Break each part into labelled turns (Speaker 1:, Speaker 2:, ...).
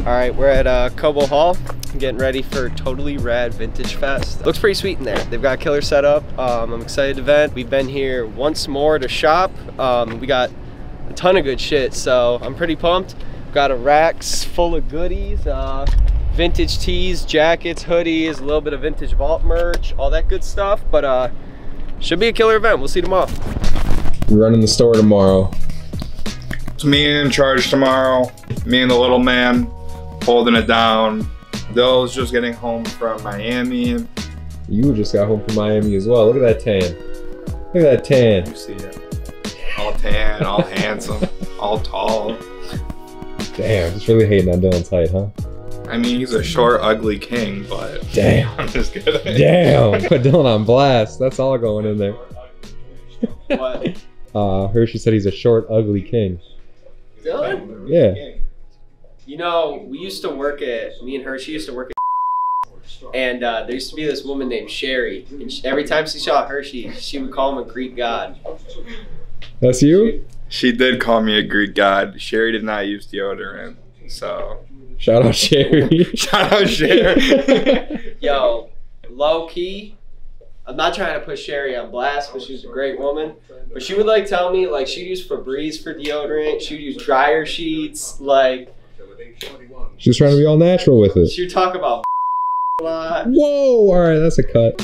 Speaker 1: All right, we're at uh, Cobo Hall, getting ready for Totally Rad Vintage Fest. Looks pretty sweet in there. They've got a killer setup. Um, I'm excited to vent. We've been here once more to shop. Um, we got a ton of good shit, so I'm pretty pumped. Got a racks full of goodies, uh, vintage tees, jackets, hoodies, a little bit of vintage vault merch, all that good stuff. But uh, should be a killer event. We'll see tomorrow.
Speaker 2: Running the store tomorrow.
Speaker 3: It's me in charge tomorrow. Me and the little man holding it down. Dill's just getting home from Miami.
Speaker 2: You just got home from Miami as well. Look at that tan. Look at that tan.
Speaker 3: You see it. All tan, all handsome, all tall.
Speaker 2: Damn, just really hating on Dylan's height, huh?
Speaker 3: I mean, he's a short, ugly king, but
Speaker 2: Damn.
Speaker 3: I'm just kidding.
Speaker 2: Damn. Put Dylan on blast. That's all going in there.
Speaker 1: What?
Speaker 2: Uh, Hershey said he's a short, ugly king.
Speaker 1: Dylan?
Speaker 2: Yeah.
Speaker 1: You know, we used to work at, me and her. she used to work at, and uh, there used to be this woman named Sherry. And she, every time she saw Hershey, she would call him a Greek god.
Speaker 2: That's you?
Speaker 3: She did call me a Greek god. Sherry did not use deodorant, so
Speaker 2: Shout out Sherry.
Speaker 3: shout out Sherry.
Speaker 1: Yo, low key, I'm not trying to put Sherry on blast, but she's a great woman. But she would like tell me like she'd use Febreze for deodorant. She'd use dryer sheets. Like
Speaker 2: She's trying to be all natural with it.
Speaker 1: she would talk about a lot.
Speaker 2: Whoa! All right, that's a cut.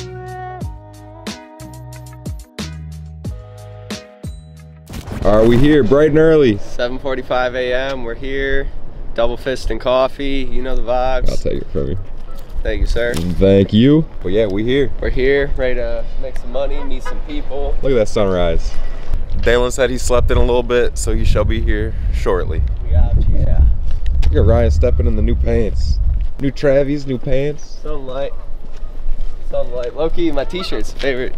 Speaker 2: Are we here bright and early?
Speaker 1: 7:45 a.m. We're here. Double fist and coffee. You know the vibes.
Speaker 2: I'll take it from you.
Speaker 1: Thank you, sir.
Speaker 2: Thank you. But yeah, we here.
Speaker 1: We're here, ready to make some money, meet some people.
Speaker 2: Look at that sunrise.
Speaker 4: Dalen said he slept in a little bit, so he shall be here shortly.
Speaker 1: We got you, yeah.
Speaker 2: At Ryan stepping in the new pants. New Travis, new pants.
Speaker 1: Sunlight. Sunlight. Loki, my t-shirt's favorite.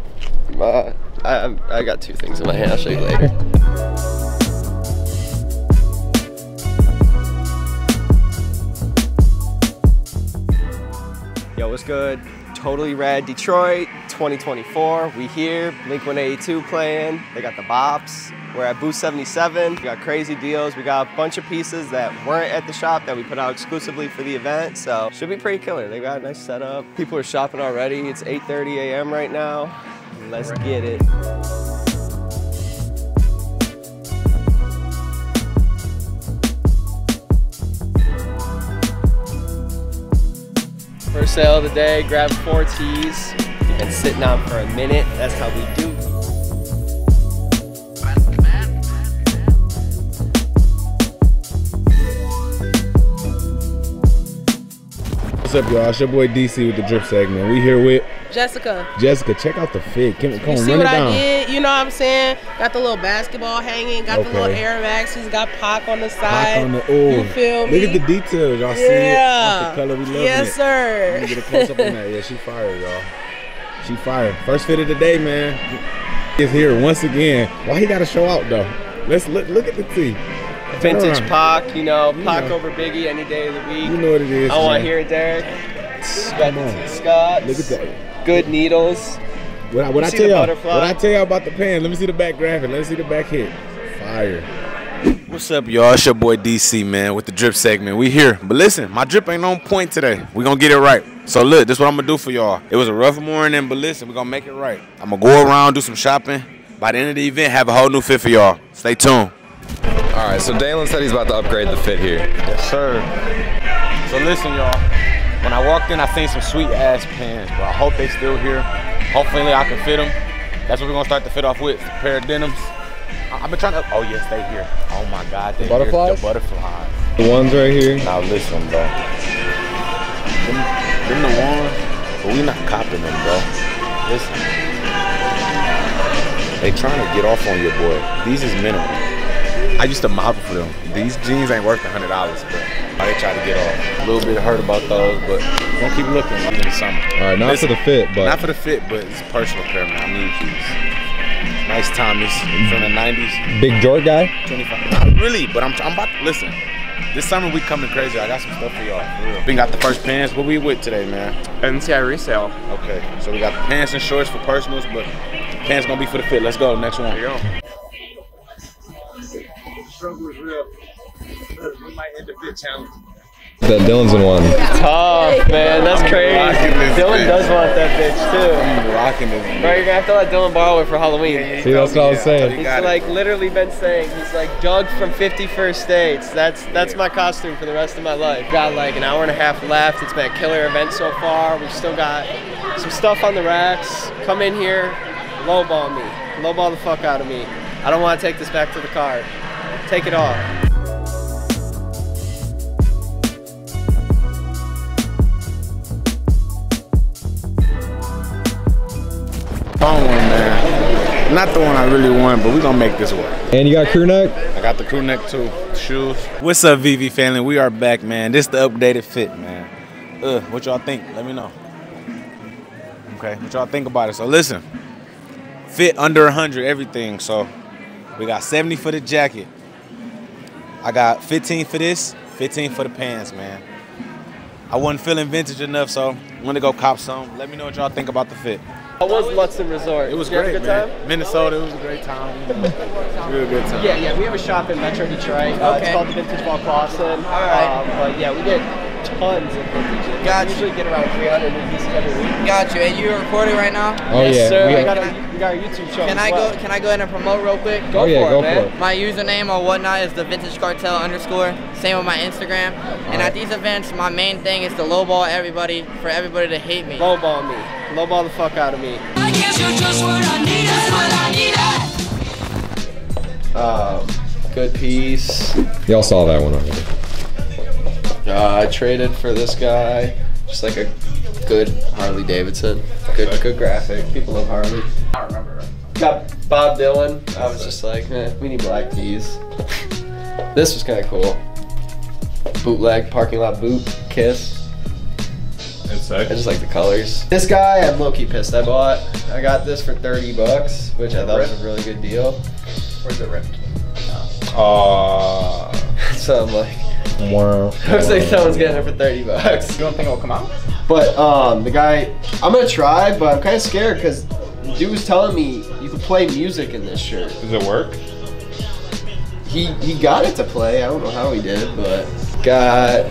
Speaker 1: Uh, I, I got two things in my hand. I'll show you later. Yo, what's good? Totally Rad Detroit 2024. We here. Blink 182 playing. They got the bops. We're at Booth 77. We got crazy deals. We got a bunch of pieces that weren't at the shop that we put out exclusively for the event. So should be pretty killer. They got a nice setup. People are shopping already. It's 8:30 a.m. right now. Let's get it. First sale of the day, grab four teas. We've been sitting on for a minute. That's how we do.
Speaker 5: What's up, y'all? It's your boy DC with the drip segment. We here with
Speaker 6: Jessica.
Speaker 5: Jessica. Check out the fit. Come, come
Speaker 6: You
Speaker 5: on,
Speaker 6: see
Speaker 5: run
Speaker 6: what
Speaker 5: it down.
Speaker 6: I did? You know what I'm saying? Got the little basketball hanging, got the little
Speaker 5: Okay.
Speaker 6: Air Maxes, got Pac on the
Speaker 5: Rock
Speaker 6: side.
Speaker 5: on the oh.
Speaker 6: You feel me?
Speaker 5: Look at the details. Y'all see it?
Speaker 6: Yeah.
Speaker 5: Off the color, we love
Speaker 6: yes,
Speaker 5: it.
Speaker 6: sir.
Speaker 5: Let me get a close up on that. Yeah, she fired, y'all. She fired. First fit of the day, man. Is here once again. Why he got to show out though? Let's look. Look at the tee.
Speaker 1: Vintage
Speaker 5: Turn around.
Speaker 1: Pac, you know,
Speaker 5: You
Speaker 1: Pac
Speaker 5: know.
Speaker 1: over Biggie any day of the week.
Speaker 5: You know what it is.
Speaker 1: I want to hear it, Derek. We got
Speaker 5: Come on.
Speaker 1: T Scotts.
Speaker 5: Look at that.
Speaker 1: Good needles.
Speaker 5: What I, what I
Speaker 1: see
Speaker 5: tell
Speaker 1: the
Speaker 5: y'all?
Speaker 1: butterfly?
Speaker 5: What I tell y'all about the pan? Let me see the back graphic. Let me see the back hit. Fire.
Speaker 4: What's up, y'all? It's your boy DC, man, with the drip segment. We here. But listen, my drip ain't on point today. we going to get it right. So, look, this is what I'm going to do for y'all. It was a rough morning, but listen, we're going to make it right. I'm going to go around, do some shopping. By the end of the event, have a whole new fit for y'all. Stay tuned.
Speaker 2: All right, so Dalen said he's about to upgrade the fit here.
Speaker 4: Yes, sir. So listen, y'all. When I walked in, I seen some sweet ass pants, bro. I hope they still here. Hopefully, I can fit them. That's what we're gonna start to fit off with. A pair of denims. I- I've been trying to. Oh yes, they here. Oh my God, they here.
Speaker 2: butterflies?
Speaker 4: The butterflies.
Speaker 2: The ones right here.
Speaker 4: Now listen, bro. Them, them the ones, but we not copping them, bro. Listen. They trying to get off on your boy. These is minimal. I used to model for them. These jeans ain't worth a hundred dollars, but oh, they try to get off. A little bit hurt about those, but we're gonna keep looking in the summer.
Speaker 2: All right, not
Speaker 4: Listen,
Speaker 2: for the fit, but
Speaker 4: Not for the fit, but it's personal pair, man. I need these. Nice Tommies from the 90s.
Speaker 2: big Jort guy.
Speaker 4: 25. Not really, but I'm, I'm about to listen. This summer we coming crazy. I got some stuff for y'all. For real. We got the first pants. What we with today, man?
Speaker 1: NCI resale.
Speaker 4: Okay, so we got the pants and shorts for personals, but pants gonna be for the fit. Let's go. Next one.
Speaker 1: go.
Speaker 3: Struggle is real. We might end the fit challenge.
Speaker 2: That Dylan's in one.
Speaker 1: Tough, man. That's crazy.
Speaker 7: rocking this
Speaker 1: Dylan
Speaker 7: bitch.
Speaker 1: does want that bitch too.
Speaker 7: I'm rocking this.
Speaker 1: Bro, you're gonna have to let Dylan borrow it for Halloween.
Speaker 2: See, that's what I was saying.
Speaker 1: He's like literally been saying he's like Doug from 51st States. That's that's my costume for the rest of my life. Got like an hour and a half left. It's been a killer event so far. We've still got some stuff on the racks. Come in here, lowball me, lowball the fuck out of me. I don't want to take this back to the car. Take it off.
Speaker 7: Phone one, man. Not the one I really want, but we gonna make this work.
Speaker 2: And you got crew neck?
Speaker 7: I got the crew neck too. Shoes. What's up, VV family? We are back, man. This the updated fit, man. Uh, what y'all think? Let me know. Okay, what y'all think about it? So listen, fit under 100, everything. So we got 70 for the jacket. I got 15 for this, 15 for the pants, man. I wasn't feeling vintage enough, so I'm gonna go cop some. Let me know what y'all think about the fit.
Speaker 1: How was Lutsen Resort?
Speaker 7: It was
Speaker 1: Did you have
Speaker 7: great,
Speaker 1: a good
Speaker 7: man.
Speaker 1: time?
Speaker 7: Minnesota, it was a great time. Real good time.
Speaker 1: Yeah, yeah, we have a shop in Metro Detroit. Uh, It's called the Vintage Vault Clawson.
Speaker 8: Alright.
Speaker 1: Um, but yeah, we get tons of vintage.
Speaker 8: Gotcha.
Speaker 1: We usually get around 300 new pieces every week.
Speaker 8: Got you. And you're recording right now?
Speaker 2: Oh
Speaker 1: yes,
Speaker 2: yeah.
Speaker 1: sir.
Speaker 2: we
Speaker 1: We,
Speaker 2: got-
Speaker 1: got our, we got our YouTube show.
Speaker 8: Can
Speaker 1: as
Speaker 8: I
Speaker 1: well.
Speaker 8: go? Can I go in and promote real quick?
Speaker 1: Go
Speaker 2: oh yeah,
Speaker 1: for
Speaker 2: go
Speaker 1: it, man.
Speaker 2: for it.
Speaker 8: My username or whatnot is the Vintage Cartel underscore. Same with my Instagram. And at these events, my main thing is to lowball everybody for everybody to hate me.
Speaker 1: Lowball me. Lowball the fuck out of me.
Speaker 9: I guess you're just what I need, that's what I needed.
Speaker 1: Um, good piece.
Speaker 2: Y'all saw that one already.
Speaker 1: Uh, I traded for this guy. Just like a good Harley Davidson. Good, good graphic. People love Harley. I don't remember. Got Bob Dylan. I was just like, eh, we need black keys. this was kind of cool. Bootleg parking lot boot kiss.
Speaker 3: It's
Speaker 1: I just like the colors. This guy, I'm low key pissed. I bought. I got this for 30 bucks, which I thought was a really good deal. Where's it ripped?
Speaker 3: Uh,
Speaker 1: So I'm like,
Speaker 2: Wow.
Speaker 1: I was like, someone's getting it for 30 bucks.
Speaker 8: You don't think it'll come out?
Speaker 1: But um, the guy, I'm gonna try, but I'm kind of scared because dude was telling me you can play music in this shirt.
Speaker 3: does it work?
Speaker 1: He he got it to play. I don't know how he did, but got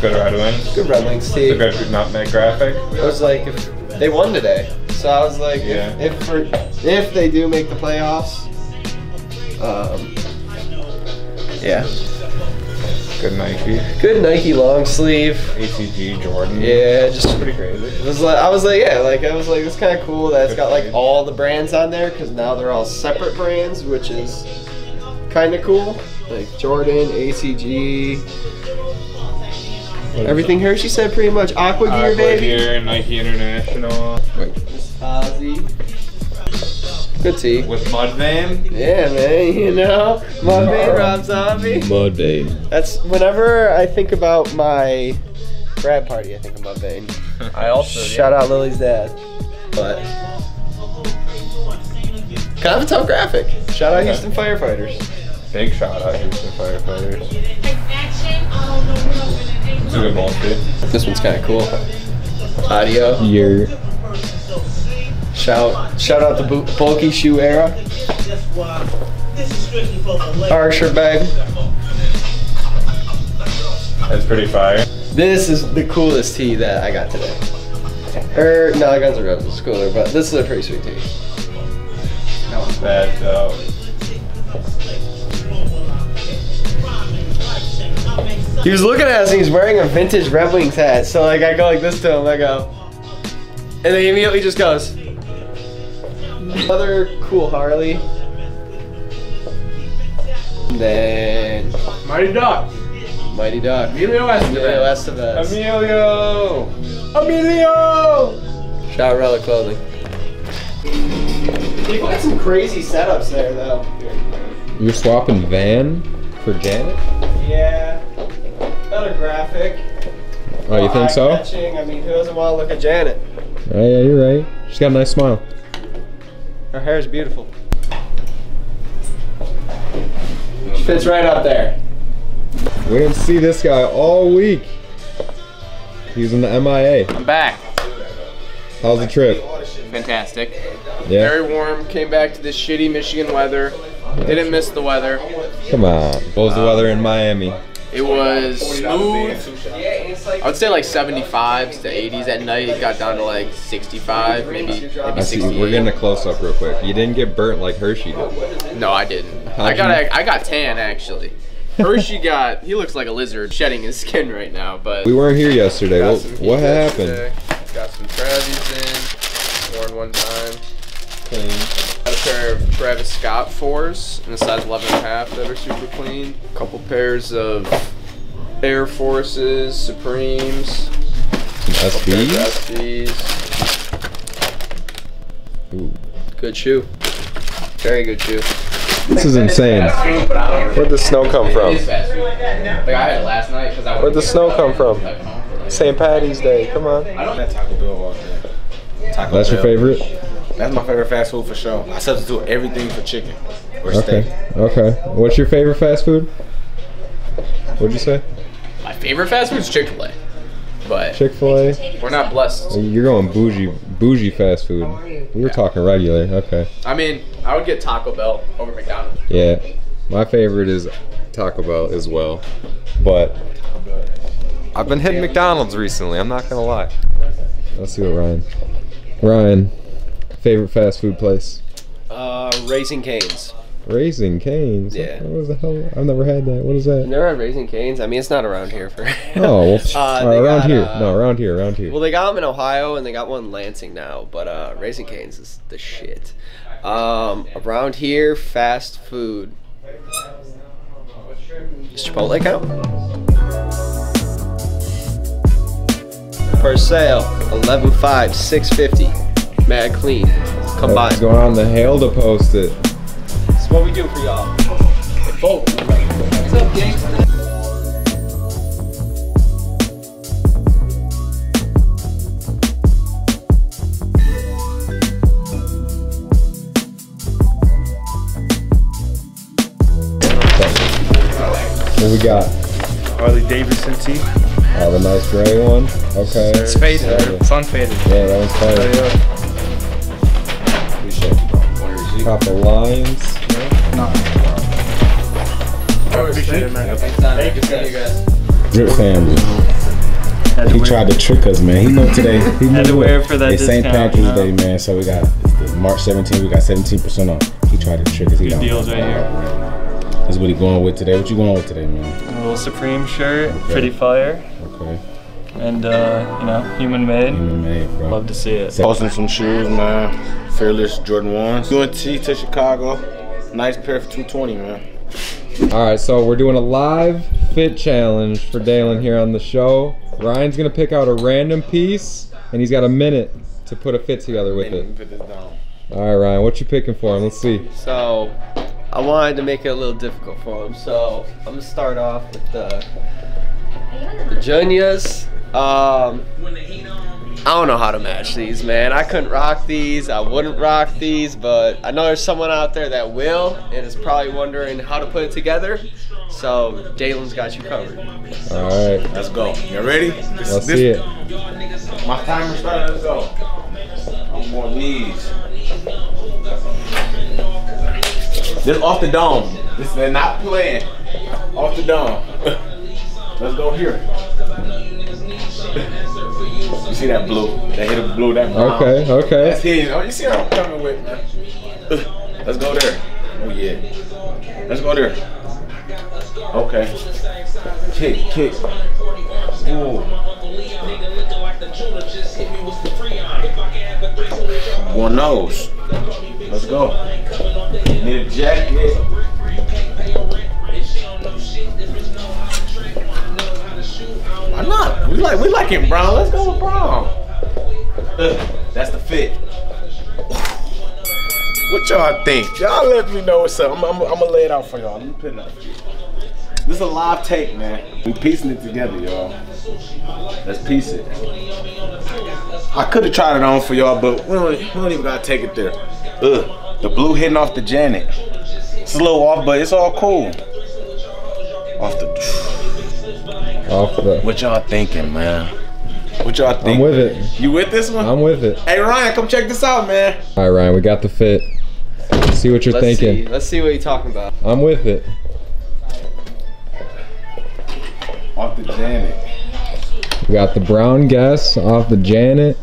Speaker 3: Good Red Wings.
Speaker 1: good Red Wings team.
Speaker 3: The
Speaker 1: tee.
Speaker 3: good nutmeg graphic.
Speaker 1: I was like, if they won today, so I was like,
Speaker 3: Yeah.
Speaker 1: if if, for, if they do make the playoffs, um, yeah,
Speaker 3: Good Nike.
Speaker 1: good Nike long sleeve.
Speaker 3: ACG Jordan.
Speaker 1: Yeah, just
Speaker 3: Pretty crazy.
Speaker 1: It was like I was like yeah, like I was like it's kind of cool that it's got like all the brands on there because now they're all separate brands, which is kind of cool. Like Jordan, ACG, everything Hershey said pretty much. Aqua Gear,
Speaker 3: Aqua
Speaker 1: baby.
Speaker 3: Gear, Nike International.
Speaker 1: Miss Ozzy. Good tea.
Speaker 3: With Mudvayne.
Speaker 1: Yeah, man. You know, my man Rob Zombie.
Speaker 2: Mudvayne.
Speaker 1: That's whenever I think about my grad party, I think of Mudvayne.
Speaker 3: I also.
Speaker 1: Shout out Lily's dad. But kind of a tough graphic. Shout out
Speaker 3: Okay.
Speaker 1: Houston firefighters.
Speaker 3: Big shout out Houston firefighters. It's a good ball too.
Speaker 1: This one's kind of cool. Audio.
Speaker 2: Year.
Speaker 1: Shout shout out the bulky shoe era. Archer bag.
Speaker 3: It's pretty fire.
Speaker 1: This is the coolest tee that I got today. Er, no, Guns N' Roses is cooler, but this is a pretty sweet tee.
Speaker 3: That uh,
Speaker 1: He was looking at us and he was wearing a vintage Red Wings hat. So like I go like this to him, I go, and then he immediately just goes. Another cool Harley. And then
Speaker 3: Mighty Duck.
Speaker 1: Mighty Duck.
Speaker 3: Emilio
Speaker 1: Emilio
Speaker 3: Estevez.
Speaker 1: Estevez.
Speaker 3: Emilio.
Speaker 1: Emilio! Shout Relic Clothing. People got some crazy setups there though.
Speaker 2: You're swapping Van for Janet?
Speaker 1: Yeah. Better graphic.
Speaker 2: Oh, you think so?
Speaker 1: I mean, who doesn't want to look at Janet?
Speaker 2: Oh, yeah, you're right. She's got a nice smile.
Speaker 1: Her hair is beautiful. She fits right up there.
Speaker 2: We didn't see this guy all week. He's in the MIA.
Speaker 10: I'm back.
Speaker 2: How's the trip?
Speaker 10: Fantastic.
Speaker 2: Yeah.
Speaker 10: Very warm. Came back to this shitty Michigan weather. Didn't miss the weather.
Speaker 2: Come on. What was the um, weather in Miami?
Speaker 10: It was smooth. I would say like 75s to 80s at night. It got down to like 65, maybe maybe
Speaker 2: I see.
Speaker 10: 68.
Speaker 2: We're getting a close up real quick. You didn't get burnt like Hershey did.
Speaker 10: No, I didn't. I got
Speaker 2: you-
Speaker 10: a, I got tan actually. Hershey got he looks like a lizard shedding his skin right now, but
Speaker 2: We weren't here yesterday.
Speaker 10: got
Speaker 2: What,
Speaker 10: some
Speaker 2: happened?
Speaker 10: yesterday. Got some Travies in, worn one time. Clean. Got a pair of Travis Scott fours in a size 11 and a half that are super clean. A couple pairs of Air Forces, Supremes,
Speaker 2: Some
Speaker 10: pairs
Speaker 2: SBs?
Speaker 10: of SBs.
Speaker 2: Ooh.
Speaker 1: Good shoe. Very good shoe.
Speaker 2: This is insane.
Speaker 1: Where'd the snow come from?
Speaker 10: It is fast food. Like I had it last night because I
Speaker 1: Where'd the snow come from? St. Patty's Day. Come on.
Speaker 4: I don't have Taco Bell all day. Taco
Speaker 2: That's your favorite?
Speaker 4: That's my favorite fast food for sure. I substitute everything for chicken or steak.
Speaker 2: Okay. Okay. What's your favorite fast food? What'd you say?
Speaker 10: My favorite fast food is Chick Fil A, but
Speaker 2: Chick Fil A.
Speaker 10: we're not blessed.
Speaker 2: You're going bougie, bougie fast food. We were talking regular. Okay.
Speaker 10: I mean, I would get Taco Bell over McDonald's.
Speaker 2: Yeah. My favorite is Taco Bell as well, but I've been hitting McDonald's recently. I'm not gonna lie. Let's see what Ryan. Ryan, favorite fast food place?
Speaker 1: Uh, Raising Canes.
Speaker 2: Raising Canes.
Speaker 1: Yeah.
Speaker 2: What the hell? I've never had that. What is that?
Speaker 1: Never had Raising Canes. I mean, it's not around here for.
Speaker 2: Oh, well,
Speaker 1: Uh, they
Speaker 2: around
Speaker 1: got,
Speaker 2: here.
Speaker 1: uh,
Speaker 2: no, around here, around here.
Speaker 1: Well, they got them in Ohio and they got one in Lansing now, but uh, Raising Canes is the shit. Um, around here, fast food. Does Chipotle count? Per sale, 11.5, 650. Mad clean. Come by.
Speaker 2: What's going on? The hail to post it.
Speaker 1: That's what we do for y'all. What's up, gangsta?
Speaker 2: What we got?
Speaker 11: Harley Davidson tee.
Speaker 2: Oh, the nice gray one. Okay.
Speaker 11: It's faded.
Speaker 2: Yeah,
Speaker 11: It's unfaded.
Speaker 2: Yeah, that one's fire.
Speaker 11: Oh, yeah.
Speaker 2: Couple lines.
Speaker 11: I appreciate it, man.
Speaker 10: Thank you, see you guys.
Speaker 12: Drip family. He tried to trick us, man. He knew today. He
Speaker 11: Had to
Speaker 12: knew
Speaker 11: wear for that
Speaker 12: It's St. Patrick's
Speaker 11: you know?
Speaker 12: Day, man. So we got March 17th. We got 17% off. He tried to trick us. He
Speaker 11: Good deals right here.
Speaker 12: That's what he going with today. What you going with today, man?
Speaker 11: A little Supreme shirt, pretty fire,
Speaker 12: Okay.
Speaker 11: and uh, you know, human made.
Speaker 12: Human made, bro.
Speaker 11: Love to see it.
Speaker 4: Posting some shoes, man. Fearless Jordan 1s. UNC to Chicago. Nice pair for 220, man.
Speaker 2: All right, so we're doing a live fit challenge for Dalen here on the show. Ryan's gonna pick out a random piece, and he's got a minute to put a fit together with it.
Speaker 4: Put this down.
Speaker 2: All right, Ryan, what you picking for him? Let's see.
Speaker 1: So, I wanted to make it a little difficult for him. So, I'm gonna start off with the, the Juniors. Um, I don't know how to match these, man. I couldn't rock these. I wouldn't rock these, but I know there's someone out there that will, and is probably wondering how to put it together. So, Dalen's got you covered.
Speaker 2: All right,
Speaker 4: Let's go. You ready? This,
Speaker 2: let's
Speaker 4: this-
Speaker 2: see it.
Speaker 4: My timer started. Let's go. I'm on these. This off the dome. This they're not playing. Off the dome. Let's go here. See that blue? That hit a blue. That brown.
Speaker 2: Okay,
Speaker 4: That's
Speaker 2: okay.
Speaker 4: his. Oh, you see what I'm coming with, man. Let's go there. Oh yeah. Let's go there. Okay. Kick, kick. Ooh. One nose. Let's go. Need a jacket. We like we like it brown. Let's go with brown. That's the fit. What y'all think? Y'all let me know what's up. I'm, I'm, I'm gonna lay it out for y'all. Let me put it up. This is a live take, man. We piecing it together, y'all. Let's piece it. I could have tried it on for y'all, but we don't, we don't even gotta take it there. Ugh, the blue hitting off the Janet. It's a little off, but it's all cool. Off the.
Speaker 2: Off the.
Speaker 4: What y'all thinking, man? What y'all think?
Speaker 2: I'm with it.
Speaker 4: You with this one?
Speaker 2: I'm with it.
Speaker 4: Hey Ryan, come check this out, man.
Speaker 2: All right, Ryan, we got the fit. See what you're
Speaker 1: Let's
Speaker 2: thinking.
Speaker 1: see. Let's see what you're talking about.
Speaker 2: I'm with it.
Speaker 4: Off the Janet.
Speaker 2: We got the brown guess off the Janet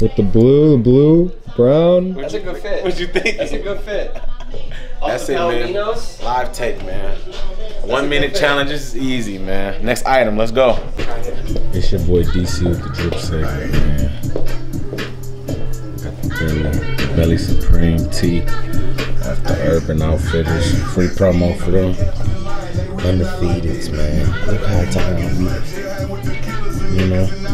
Speaker 2: with the blue, the blue, brown.
Speaker 1: That's a good fit.
Speaker 7: What you think?
Speaker 1: That's a good fit. Off
Speaker 7: That's it, man. Live take, man. One minute
Speaker 1: good
Speaker 7: challenge is easy, man. Next item, let's go.
Speaker 4: It's your boy DC with the drip segment, man. Got the belly, belly supreme tee. Off the Urban Outfitters. Free promo for them. Undefeateds, man. Look how time. You know.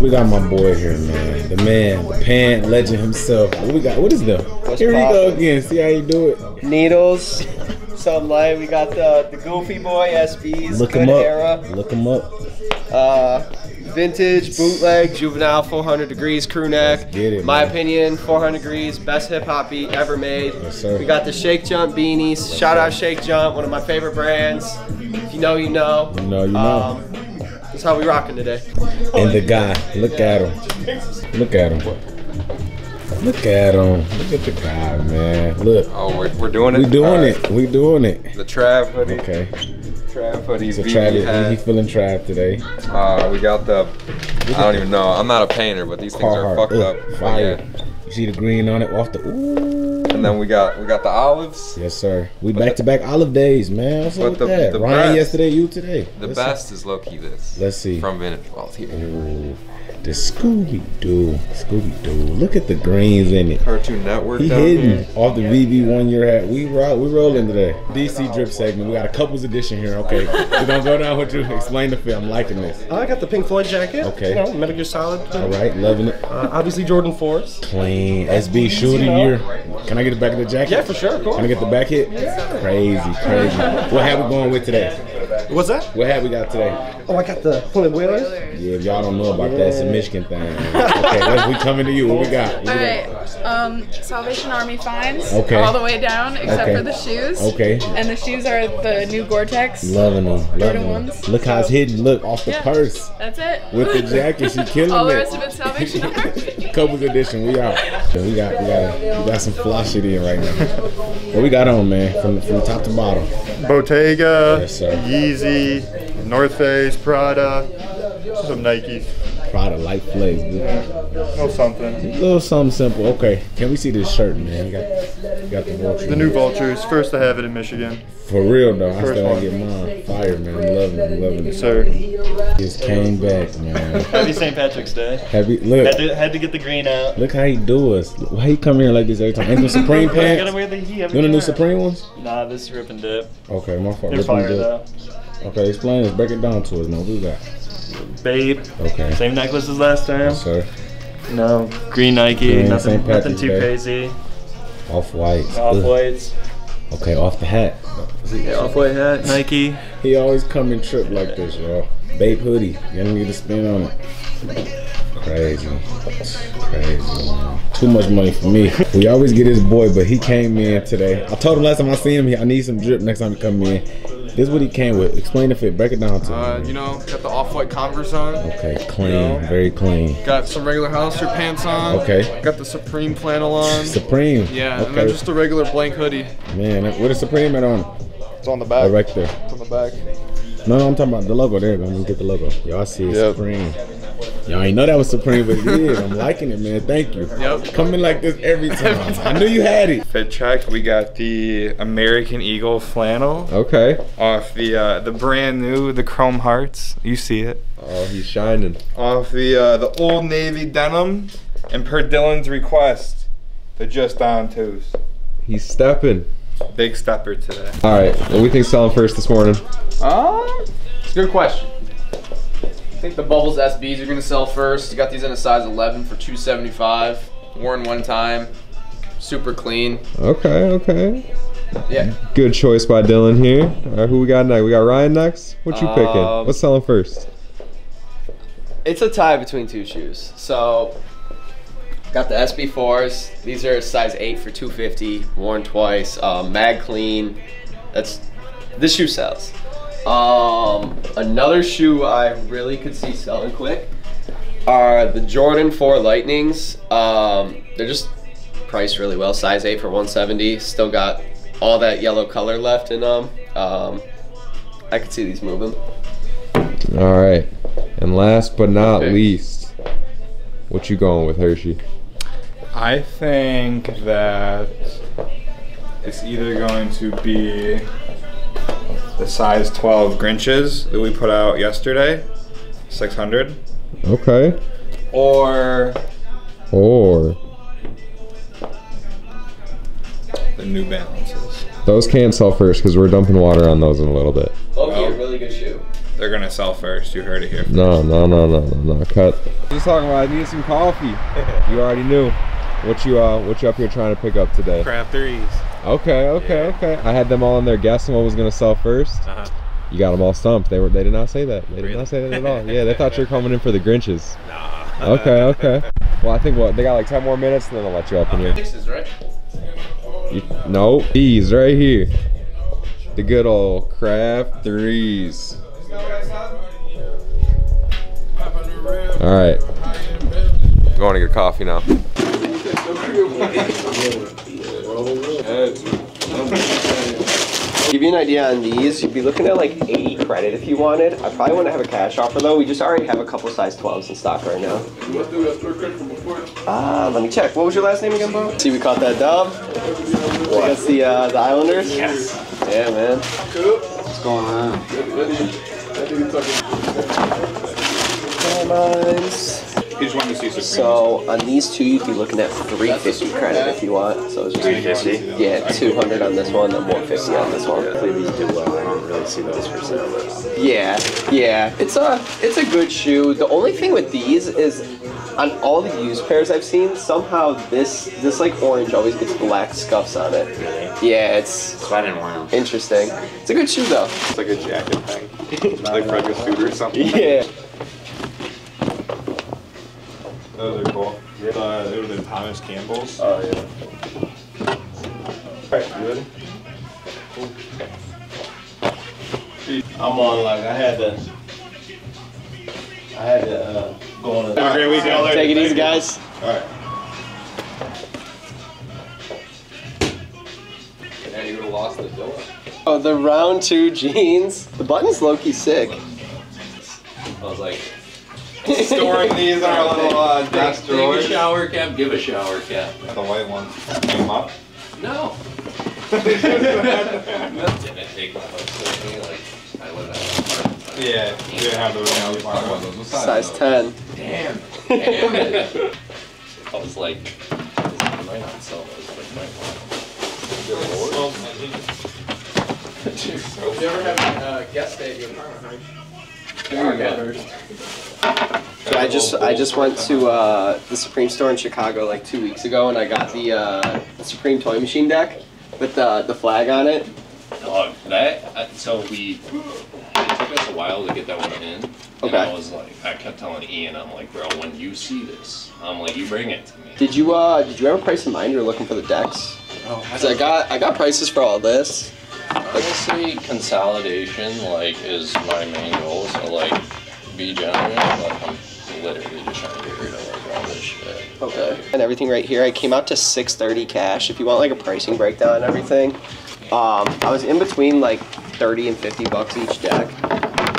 Speaker 4: We got my boy here, man. The man, the pan legend himself. What we got? What is them?
Speaker 1: What's
Speaker 4: Here we go again. See how you do it.
Speaker 1: Needles. Something light. We got the the Goofy Boy SBs.
Speaker 4: Look
Speaker 1: good
Speaker 4: him up.
Speaker 1: era.
Speaker 4: Look him up.
Speaker 1: Uh, vintage, bootleg, juvenile, 400 degrees crew neck.
Speaker 4: get it,
Speaker 1: My
Speaker 4: man.
Speaker 1: opinion, 400 degrees, best hip hop beat ever made.
Speaker 4: Yes, sir.
Speaker 1: We got the Shake Junt beanies. Shout out Shake Junt, one of my favorite brands. If you know, you know.
Speaker 4: You know, you know.
Speaker 1: Um, that's how we rocking today.
Speaker 4: And the guy, look at him. Look at him. Look at him. Look at the guy, man. Look.
Speaker 2: Oh, we're, we're doing it.
Speaker 4: We're doing
Speaker 2: All right.
Speaker 4: it. We're doing it.
Speaker 2: The Trav hoodie.
Speaker 4: Okay.
Speaker 2: Trav hoodie.
Speaker 4: So
Speaker 2: BB
Speaker 4: Travis,
Speaker 2: hat.
Speaker 4: he feeling trapped today.
Speaker 2: Uh, we got the. I don't even know. I'm not a painter, but these things are fucked
Speaker 4: Ugh,
Speaker 2: up.
Speaker 4: Fire.
Speaker 2: yeah.
Speaker 4: You see the green on it off the. Ooh.
Speaker 2: And then we got we got the olives.
Speaker 4: Yes, sir. We back to back olive days, man. What's up with
Speaker 2: the-
Speaker 4: that?
Speaker 2: the
Speaker 4: Ryan
Speaker 2: best-
Speaker 4: yesterday, you today.
Speaker 2: The
Speaker 4: Let's
Speaker 2: best is low key this.
Speaker 4: Let's see.
Speaker 2: From Vintage Vault here.
Speaker 4: Ooh, the Scooby Doo. Scooby Doo. Look at the greens in it.
Speaker 2: Cartoon Network
Speaker 4: He
Speaker 2: down
Speaker 4: hidden
Speaker 2: here.
Speaker 4: off the VV one year hat. We roll, we rolling today. DC drip segment. We got a couples edition here. Okay, we're gonna go down with you. Explain the film. I'm liking this.
Speaker 13: I got the Pink Floyd jacket.
Speaker 4: Okay.
Speaker 13: You know, Metal Gear Solid.
Speaker 4: All right, loving it.
Speaker 13: Uh, obviously Jordan Force.
Speaker 4: Clean. SB shoe of the year. Can I get the back of the jacket?
Speaker 13: Yeah, for sure, of course.
Speaker 4: Can I get the back hit? Crazy, crazy. What have we going with today?
Speaker 13: What's that?
Speaker 4: What hat we got today?
Speaker 13: Oh, I got the Flint Whalers.
Speaker 4: Yeah, if y'all don't know about that, it's a Michigan thing. Okay, let's, we coming to you. What we got? What we
Speaker 14: All
Speaker 4: got?
Speaker 14: Um, Salvation Army finds
Speaker 4: Okay.
Speaker 14: all the way down except
Speaker 4: Okay.
Speaker 14: for the shoes.
Speaker 4: Okay.
Speaker 14: And the shoes are the new Gore-Tex.
Speaker 4: Loving them. Loving them.
Speaker 14: ones.
Speaker 4: Look how it's hidden. Look off the
Speaker 14: Yeah.
Speaker 4: purse.
Speaker 14: That's it.
Speaker 4: With the jacket, she killing
Speaker 14: all the
Speaker 4: it.
Speaker 14: rest of it's Salvation Army.
Speaker 4: Couples edition, we out. We got we got we got some fly shit in right now. What we got on, man? From from top to bottom.
Speaker 15: Bottega,
Speaker 4: Yes, sir.
Speaker 15: Yeezy, North Face, Prada, some Nikes.
Speaker 4: Prada light flames.
Speaker 15: No something.
Speaker 4: A little something simple. Okay. Can we see this shirt, man? You got, you got the vulture.
Speaker 15: The new Vultures. First I have it in Michigan.
Speaker 4: For real though, I
Speaker 15: First
Speaker 4: still
Speaker 15: one.
Speaker 4: gotta get mine. Fire, man. I'm loving it. I'm loving it.
Speaker 15: Sir.
Speaker 4: Just came back, man.
Speaker 11: Happy St. Patrick's Day.
Speaker 4: Happy look.
Speaker 11: Had to, had to get the green out.
Speaker 4: Look how he do us. Why he come here like this every time? Ain't the Supreme
Speaker 11: I
Speaker 4: pants?
Speaker 11: gotta wear the heat
Speaker 4: You
Speaker 11: every
Speaker 4: want the new. Supreme ones?
Speaker 11: Nah, this is rip and dip.
Speaker 4: Okay, my fault.
Speaker 11: They're
Speaker 4: Rip 'em
Speaker 11: fire
Speaker 4: good.
Speaker 11: though.
Speaker 4: Okay, explain this. Break it down to us, man. What we got?
Speaker 11: Babe.
Speaker 4: Okay.
Speaker 11: Same necklace as last time.
Speaker 4: Yes, sir.
Speaker 11: No, green Nike.
Speaker 4: Green
Speaker 11: nothing, nothing too crazy.
Speaker 4: Off whites.
Speaker 11: Off whites.
Speaker 4: Okay, off the hat.
Speaker 11: Yeah, off white hat, Nike.
Speaker 4: He always come and trip like this, y'all. BAPE hoodie. You don't get to spin on it. Crazy. Crazy, man. Too much money for me. We always get his boy, but he came in today. I told him last time I seen him, I need some drip next time he come in. This is what he came with. Explain the fit. Break it down to
Speaker 10: Uh,
Speaker 4: me.
Speaker 10: you know, got the off-white Converse on.
Speaker 4: Okay, clean. Very clean.
Speaker 10: Got some regular Hollister pants on.
Speaker 4: Okay.
Speaker 10: Got the Supreme flannel on.
Speaker 4: Supreme.
Speaker 10: Yeah, and
Speaker 4: Okay.
Speaker 10: then just a regular blank hoodie.
Speaker 4: Man, what is Supreme at on?
Speaker 10: It's on the
Speaker 4: Oh,
Speaker 10: back.
Speaker 4: right there.
Speaker 10: It's on the back.
Speaker 4: No, no, I'm talking about the logo. There, go. Let me get the logo. Y'all see it,
Speaker 10: Yep.
Speaker 4: Supreme. Y'all ain't know that was Supreme, but it is. I'm liking it, man. Thank you.
Speaker 3: Yep.
Speaker 4: Coming like this every time. I knew you had it.
Speaker 3: Fit check. We got the American Eagle flannel.
Speaker 2: Okay.
Speaker 3: Off the uh, the brand new the Chrome Hearts. You see it.
Speaker 2: Oh, he's shining.
Speaker 3: Off the uh, the Old Navy denim, and per Dylan's request, the Just Don twos.
Speaker 2: He's stepping.
Speaker 3: Big stepper today.
Speaker 2: All right. What do we think selling first this morning?
Speaker 10: Um, it's a good question. I think the Bubbles SBs are gonna sell first. You got these in a size 11 for 275. Worn one time, super clean.
Speaker 2: Okay. Okay.
Speaker 10: Yeah.
Speaker 2: Good choice by Dylan here. All right. Who we got next? We got Ryan next. What you picking?
Speaker 1: Um,
Speaker 2: What's selling first?
Speaker 1: It's a tie between two shoes. So, got the SB4s. These are size 8 for 250, worn twice, um, mag clean. That's this shoe sells. Um, another shoe I really could see selling quick are the Jordan 4 Lightnings. Um, they're just priced really well. Size 8 for 170. Still got all that yellow color left in them. Um, I could see these moving.
Speaker 2: All right. And last but not
Speaker 3: Okay.
Speaker 2: least, what you going with Hershey?
Speaker 3: I think that it's either going to be the size 12 Grinches that we put out yesterday, 600,
Speaker 2: Okay.
Speaker 3: or
Speaker 2: Or
Speaker 3: the New Balances.
Speaker 2: those can't sell first because we're dumping water on those in a little bit.
Speaker 1: Okay, a really good shoe.
Speaker 3: They're gonna sell first. You heard it here.
Speaker 2: No, no, no, no, no, no. Cut. Just talking about. I need some coffee. You already knew. What you uh, what you up here trying to pick up today?
Speaker 16: Craft threes.
Speaker 2: Okay, okay, okay. I had them all in there guessing what was gonna sell 1st
Speaker 16: Uh-huh.
Speaker 2: You got them all stumped. They were. They did not say that. They did not say that at all. Yeah, they thought you were coming in for the Grinches.
Speaker 16: Nah.
Speaker 2: Okay, okay. Well, I think what they got like 10 more minutes, and then I'll let you up in here.
Speaker 10: Sixes, right?
Speaker 2: You, no, these right here. The good old craft threes. All right. Going to get coffee now.
Speaker 1: Give you an idea on these, you'd be looking at like 80 credit if you wanted. I probably want to have a cash offer though. We just already have a couple size 12s in stock right now. Ah, let me check. What was your last name again, bro? See, we caught that dub. Against the uh, the Islanders. Yes. Yeah, man. What's going on? Nice.
Speaker 3: He just wanted to see Supreme.
Speaker 1: So on these two, you'd be looking at 350 credit if you want. So it's just
Speaker 3: 350?
Speaker 1: Yeah, 200 on this one, and 150 on this one.
Speaker 17: these do well. I don't really see those for sale.
Speaker 1: Yeah, yeah. It's a it's a good shoe. The only thing with these is on all the used pairs I've seen, somehow this this like orange always gets black scuffs on it. Really? Yeah, it's
Speaker 17: So I didn't wear them.
Speaker 1: interesting. It's a good shoe though.
Speaker 17: It's like a jacket thing. like for like a suit or something.
Speaker 1: Yeah.
Speaker 15: Those are cool. Uh, it was in Thomas Campbell's.
Speaker 17: Oh yeah.
Speaker 15: Alright, you ready?
Speaker 11: I'm on like I had to. I had to uh, go on a.
Speaker 15: Have a great week, y'all.
Speaker 1: Take it easy, guys.
Speaker 15: Alright.
Speaker 10: And you lost the door.
Speaker 1: Oh, the round two jeans. The button's low key sick.
Speaker 10: I was like,
Speaker 3: Storing these in our little uh, desk
Speaker 10: take
Speaker 3: drawers.
Speaker 10: a shower cap, give a shower cap.
Speaker 3: The white one. Came up.
Speaker 10: No. Didn't take my hooks with me, like, I live at an apartment.
Speaker 3: Yeah, you didn't have the original
Speaker 1: Size 10.
Speaker 10: Damn. Damn it. I was like, I might not sell those, but I might want Hope you ever have a uh, guest stay at your apartment,
Speaker 1: So I just I just went to uh, the Supreme store in Chicago like two weeks ago, and I got the, uh, the Supreme toy machine deck with the the flag on it.
Speaker 18: Dog, that, uh, so we, it took us a while to get that one in. And
Speaker 1: Okay.
Speaker 18: I was like, I kept telling Ian, I'm like, bro, when you see this, I'm like, you bring it to me.
Speaker 1: Did you uh did you have a price in mind? You were looking for the decks.
Speaker 18: Oh,
Speaker 1: Cause I got I got prices for all this.
Speaker 18: Honestly, consolidation, like, is my main goal, so like, be generous, but I'm literally just trying to get rid of like all this shit.
Speaker 1: Okay. And everything right here, I came out to 630 cash. If you want like a pricing breakdown and everything, um, I was in between like 30 and 50 bucks each deck.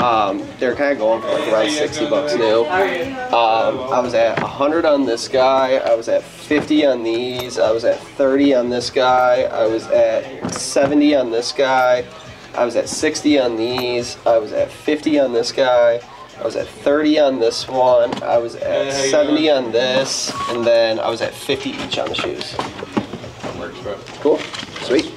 Speaker 1: Um, they're kind of going for like around 60 bucks new. Um, I was at 100 on this guy. I was at 50 on these. I was at 30 on this guy. I was at 70 on this guy. I was at 60 on these. I was at 50 on this guy. I was at 30 on this one. I was at 70 on this. And then I was at 50 each on the shoes. Cool. Sweet.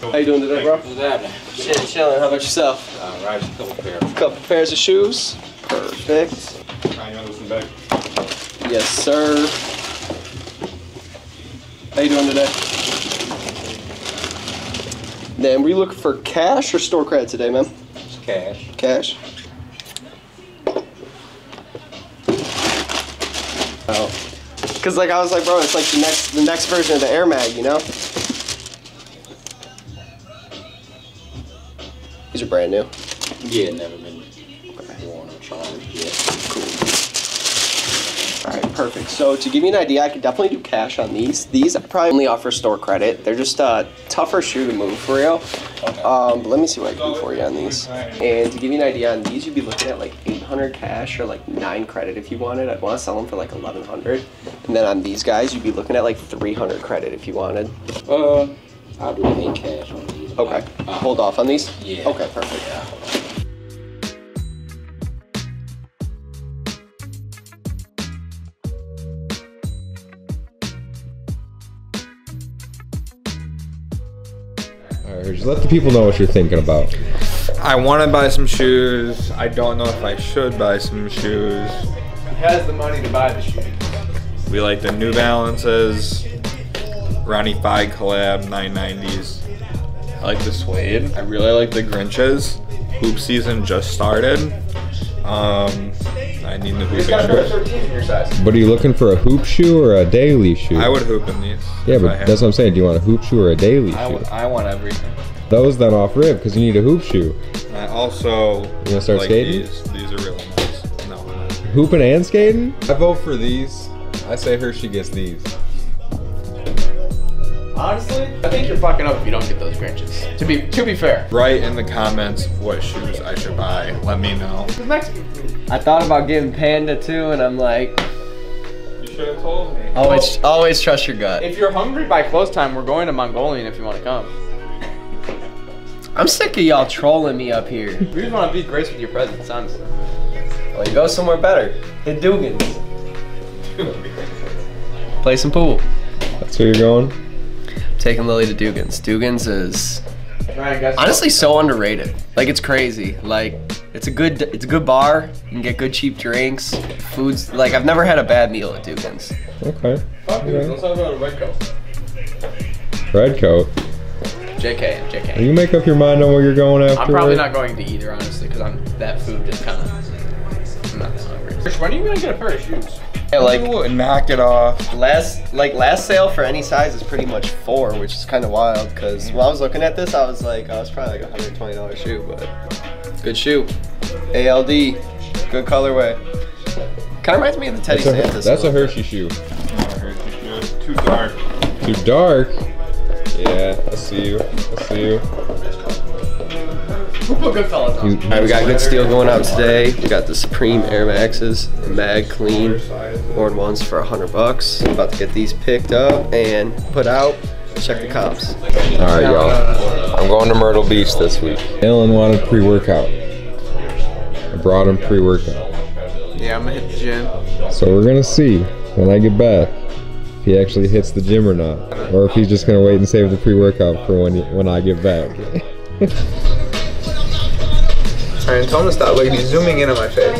Speaker 1: How you doing today, bro?
Speaker 18: What's happening?
Speaker 1: Chilling, chilling. How about yourself?
Speaker 18: Uh, right, a couple pair.
Speaker 1: Couple pairs of shoes. Perfect. Yes, sir. How you doing today? Then, you looking for cash or store credit today, man?
Speaker 18: Just cash.
Speaker 1: Cash. Oh. Cause like I was like, bro, it's like the next the next version of the Air Mag, you know? These are brand new.
Speaker 18: Yeah, never been worn or charged yet.
Speaker 1: Alright, perfect. So to give you an idea, I could definitely do cash on these. These I probably only offer store credit. They're just a tougher shoe to move for real. Um, but let me see what I can do for you on these. And to give you an idea on these, you'd be looking at like 800 cash or like nine credit if you wanted. I'd want to sell them for like 1100. And then on these guys, you'd be looking at like 300 credit if you wanted.
Speaker 4: Uh, I'll do eight cash on these.
Speaker 1: Okay. Uh, hold off on these?
Speaker 4: Yeah.
Speaker 1: Okay, perfect.
Speaker 2: All right, just let the people know what you're thinking about.
Speaker 3: I want to buy some shoes. I don't know if I should buy some shoes.
Speaker 10: He has the money to buy the shoes.
Speaker 3: We like the New Balances, Ronnie Fieg collab 990s. I like the suede. I really like the Grinches. Hoop season just started. Um, I need the
Speaker 10: He's
Speaker 3: hooping
Speaker 10: got a pair of
Speaker 3: shoes.
Speaker 10: 13s in your size.
Speaker 2: But are you looking for a hoop shoe or a daily shoe?
Speaker 3: I would hoop in these.
Speaker 2: Yeah, but that's what I'm saying. Do you want a hoop shoe or a daily
Speaker 3: I,
Speaker 2: shoe?
Speaker 3: I want everything.
Speaker 2: Those then off rib because you need a hoop shoe.
Speaker 3: I also
Speaker 2: You wanna start
Speaker 3: like
Speaker 2: skating?
Speaker 3: these. These are really nice. No, I'm not.
Speaker 2: Hooping and skating? I vote for these. I say Hershey gets these.
Speaker 10: Honestly, I think you're fucking up if you don't get those Grinches. To be to be fair.
Speaker 3: Write in the comments what shoes I should buy. Let me know.
Speaker 10: It's Mexican food.
Speaker 1: I thought about getting Panda too, and I'm like,
Speaker 3: You should have told me.
Speaker 1: always, always trust your gut.
Speaker 10: If you're hungry by close time, we're going to Mongolian if you want to come.
Speaker 1: I'm sick of y'all trolling me up here.
Speaker 10: We just want to be grace with your presence, honestly.
Speaker 1: Well, you go somewhere better. Hit Dugan's. Play some pool.
Speaker 2: That's where you're going?
Speaker 1: Taking Lily to Dugan's. Dugan's is honestly so underrated. Like it's crazy. Like it's a good it's a good bar. You can get good cheap drinks. Food's like I've never had a bad meal at Dugan's.
Speaker 2: Okay.
Speaker 10: Fuck
Speaker 2: Okay.
Speaker 10: let's talk about red coat.
Speaker 2: Red coat.
Speaker 10: JK, JK.
Speaker 2: You make up your mind on where you're going after.
Speaker 10: I'm probably not going to either, honestly, because I'm that food just kind of. I'm not that hungry. Rich, when are you gonna get a pair of shoes?
Speaker 1: Yeah, like
Speaker 3: Ooh, knock it off.
Speaker 1: last like last sale for any size is pretty much four, which is kind of wild. Cause when I was looking at this, I was like, oh, it's probably like a hundred twenty dollar shoe, but good shoe. ALD, good colorway. Kind of reminds me of the Teddy
Speaker 2: That's a, that's a
Speaker 1: little bit.
Speaker 2: Hershey shoe.
Speaker 3: Too dark.
Speaker 2: Too dark. Yeah, I see you. I see you.
Speaker 10: Who put Goodfellas on?
Speaker 2: He's-
Speaker 1: Alright, we got good steel going out today. We got the Supreme Air Maxes, mag clean, worn ones for a hundred bucks. I'm about to get these picked up and put out. Check the comps.
Speaker 2: All right, y'all. I'm going to Myrtle Beach this week. Dylan wanted pre-workout. I brought him pre-workout.
Speaker 10: Yeah, I'm gonna hit the gym.
Speaker 2: So we're gonna see when I get back if he actually hits the gym or not, or if he's just gonna wait and save the pre-workout for when he, when I get back.
Speaker 10: Alright, tell him to stop. He's zooming in on my face.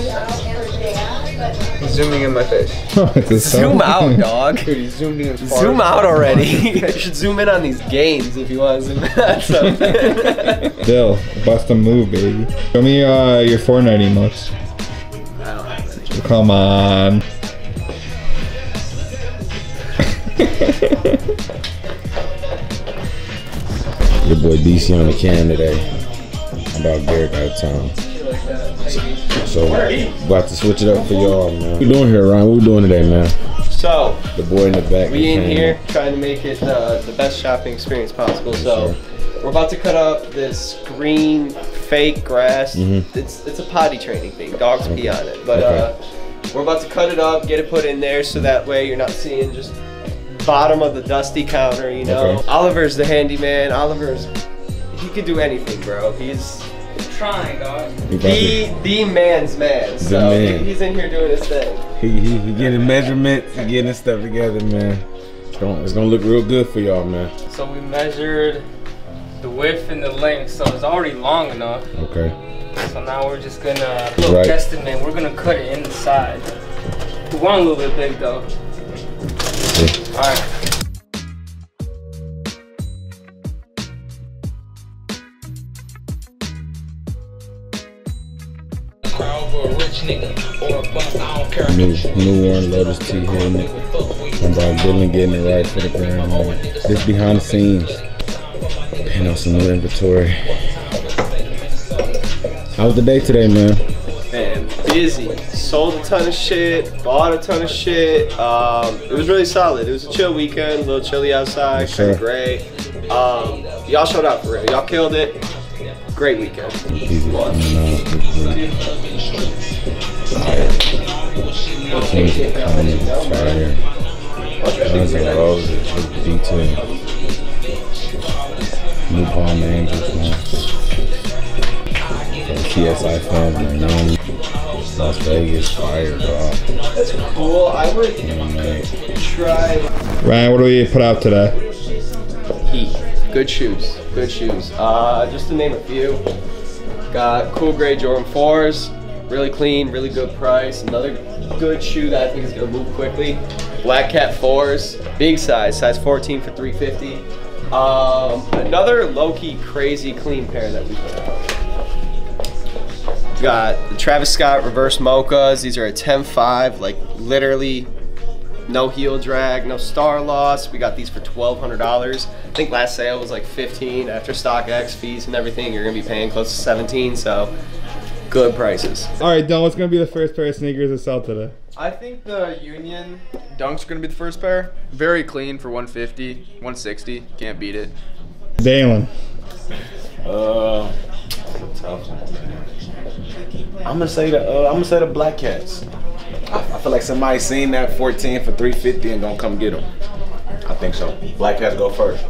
Speaker 10: He's zooming in my face.
Speaker 2: It's
Speaker 1: Zoom
Speaker 2: song.
Speaker 1: out, dog.
Speaker 10: Dude, he's zoomed in as far
Speaker 1: Zoom
Speaker 10: as-
Speaker 1: out already. you should zoom in on these games if you want to zoom in on something.
Speaker 15: Dill, bust a move, baby. Show me uh, your Fortnite emotes.
Speaker 10: I don't have any.
Speaker 15: Come on.
Speaker 4: Your boy DC on the can today. About Garrett out of town. So, about to switch it up for y'all, man. What we doing here, Ryan? What we doing today, man?
Speaker 1: so,
Speaker 4: The boy in the back.
Speaker 1: we in here trying to make it uh, the best shopping experience possible. So, we're about to cut up this green fake grass.
Speaker 4: Mhm.
Speaker 1: It's it's a potty training thing. Dogs pee on it, but
Speaker 4: Okay.
Speaker 1: uh, we're about to cut it up, get it put in there, so that way you're not seeing just bottom of the dusty counter. You know,
Speaker 4: Okay.
Speaker 1: Oliver's the handyman. Oliver's he could do anything, bro. He's
Speaker 16: Trying, dog.
Speaker 4: We about
Speaker 1: the the man's man. So
Speaker 4: man.
Speaker 1: He's in here doing his thing.
Speaker 4: He, he, he getting measurements, he getting his stuff together, man. It's gonna, it's gonna look real good for y'all, man.
Speaker 16: So we measured the width and the length, so it's already long enough.
Speaker 4: Okay.
Speaker 16: So now we're just gonna little
Speaker 4: Right.
Speaker 16: guesstimate. We're gonna cut it in the side. We want a little bit big though. All right.
Speaker 4: New, new Warren Lotas T helmet. I'm about Dylan getting it right for the ground. Man. This behind the scenes. Paying out some new inventory. How was the day today, man?
Speaker 10: Man,
Speaker 1: busy. Sold a ton of shit, bought a ton of shit. Um, it was really solid. It was a chill weekend, a little chilly outside,
Speaker 4: Yes,
Speaker 1: kind
Speaker 4: sir.
Speaker 1: of gray. Um, y'all showed up for real. Y'all killed it. Great weekend.
Speaker 4: Easy. No, Kings of Comedy, Fire. Guns N' Roses, D2. New Palm Angels, man. For the CSI fans, Miami, Las Vegas, Fire, dog.
Speaker 1: That's cool. I would
Speaker 4: man.
Speaker 1: try.
Speaker 3: Ryan, what do we put out today?
Speaker 1: Heat. Good shoes. Good shoes. Uh, just to name a few. Got cool gray Jordan 4s. Really clean, really good price. Another good shoe that I think is gonna move quickly. Black Cat 4s. Big size, size 14 for 350. Um, another low-key crazy clean pair that we out. Got the Travis Scott reverse mochas. These are a 10.5, like literally no heel drag, no star loss. We got these for $1,200. I think last sale was like 15 after StockX fees and everything. You're gonna be paying close to 17, so good prices.
Speaker 3: All right, Don, what's gonna be the first pair of sneakers to sell today?
Speaker 10: I think the Union Dunks are gonna be the first pair. Very clean for 150, 160. Can't beat it.
Speaker 3: Dalen.
Speaker 4: Uh, tough one. I'm gonna say the uh, I'm gonna say the Black Cats. I, I feel like somebody seen that 14 for 350 and gonna come get them. I think so. Black Cats go first.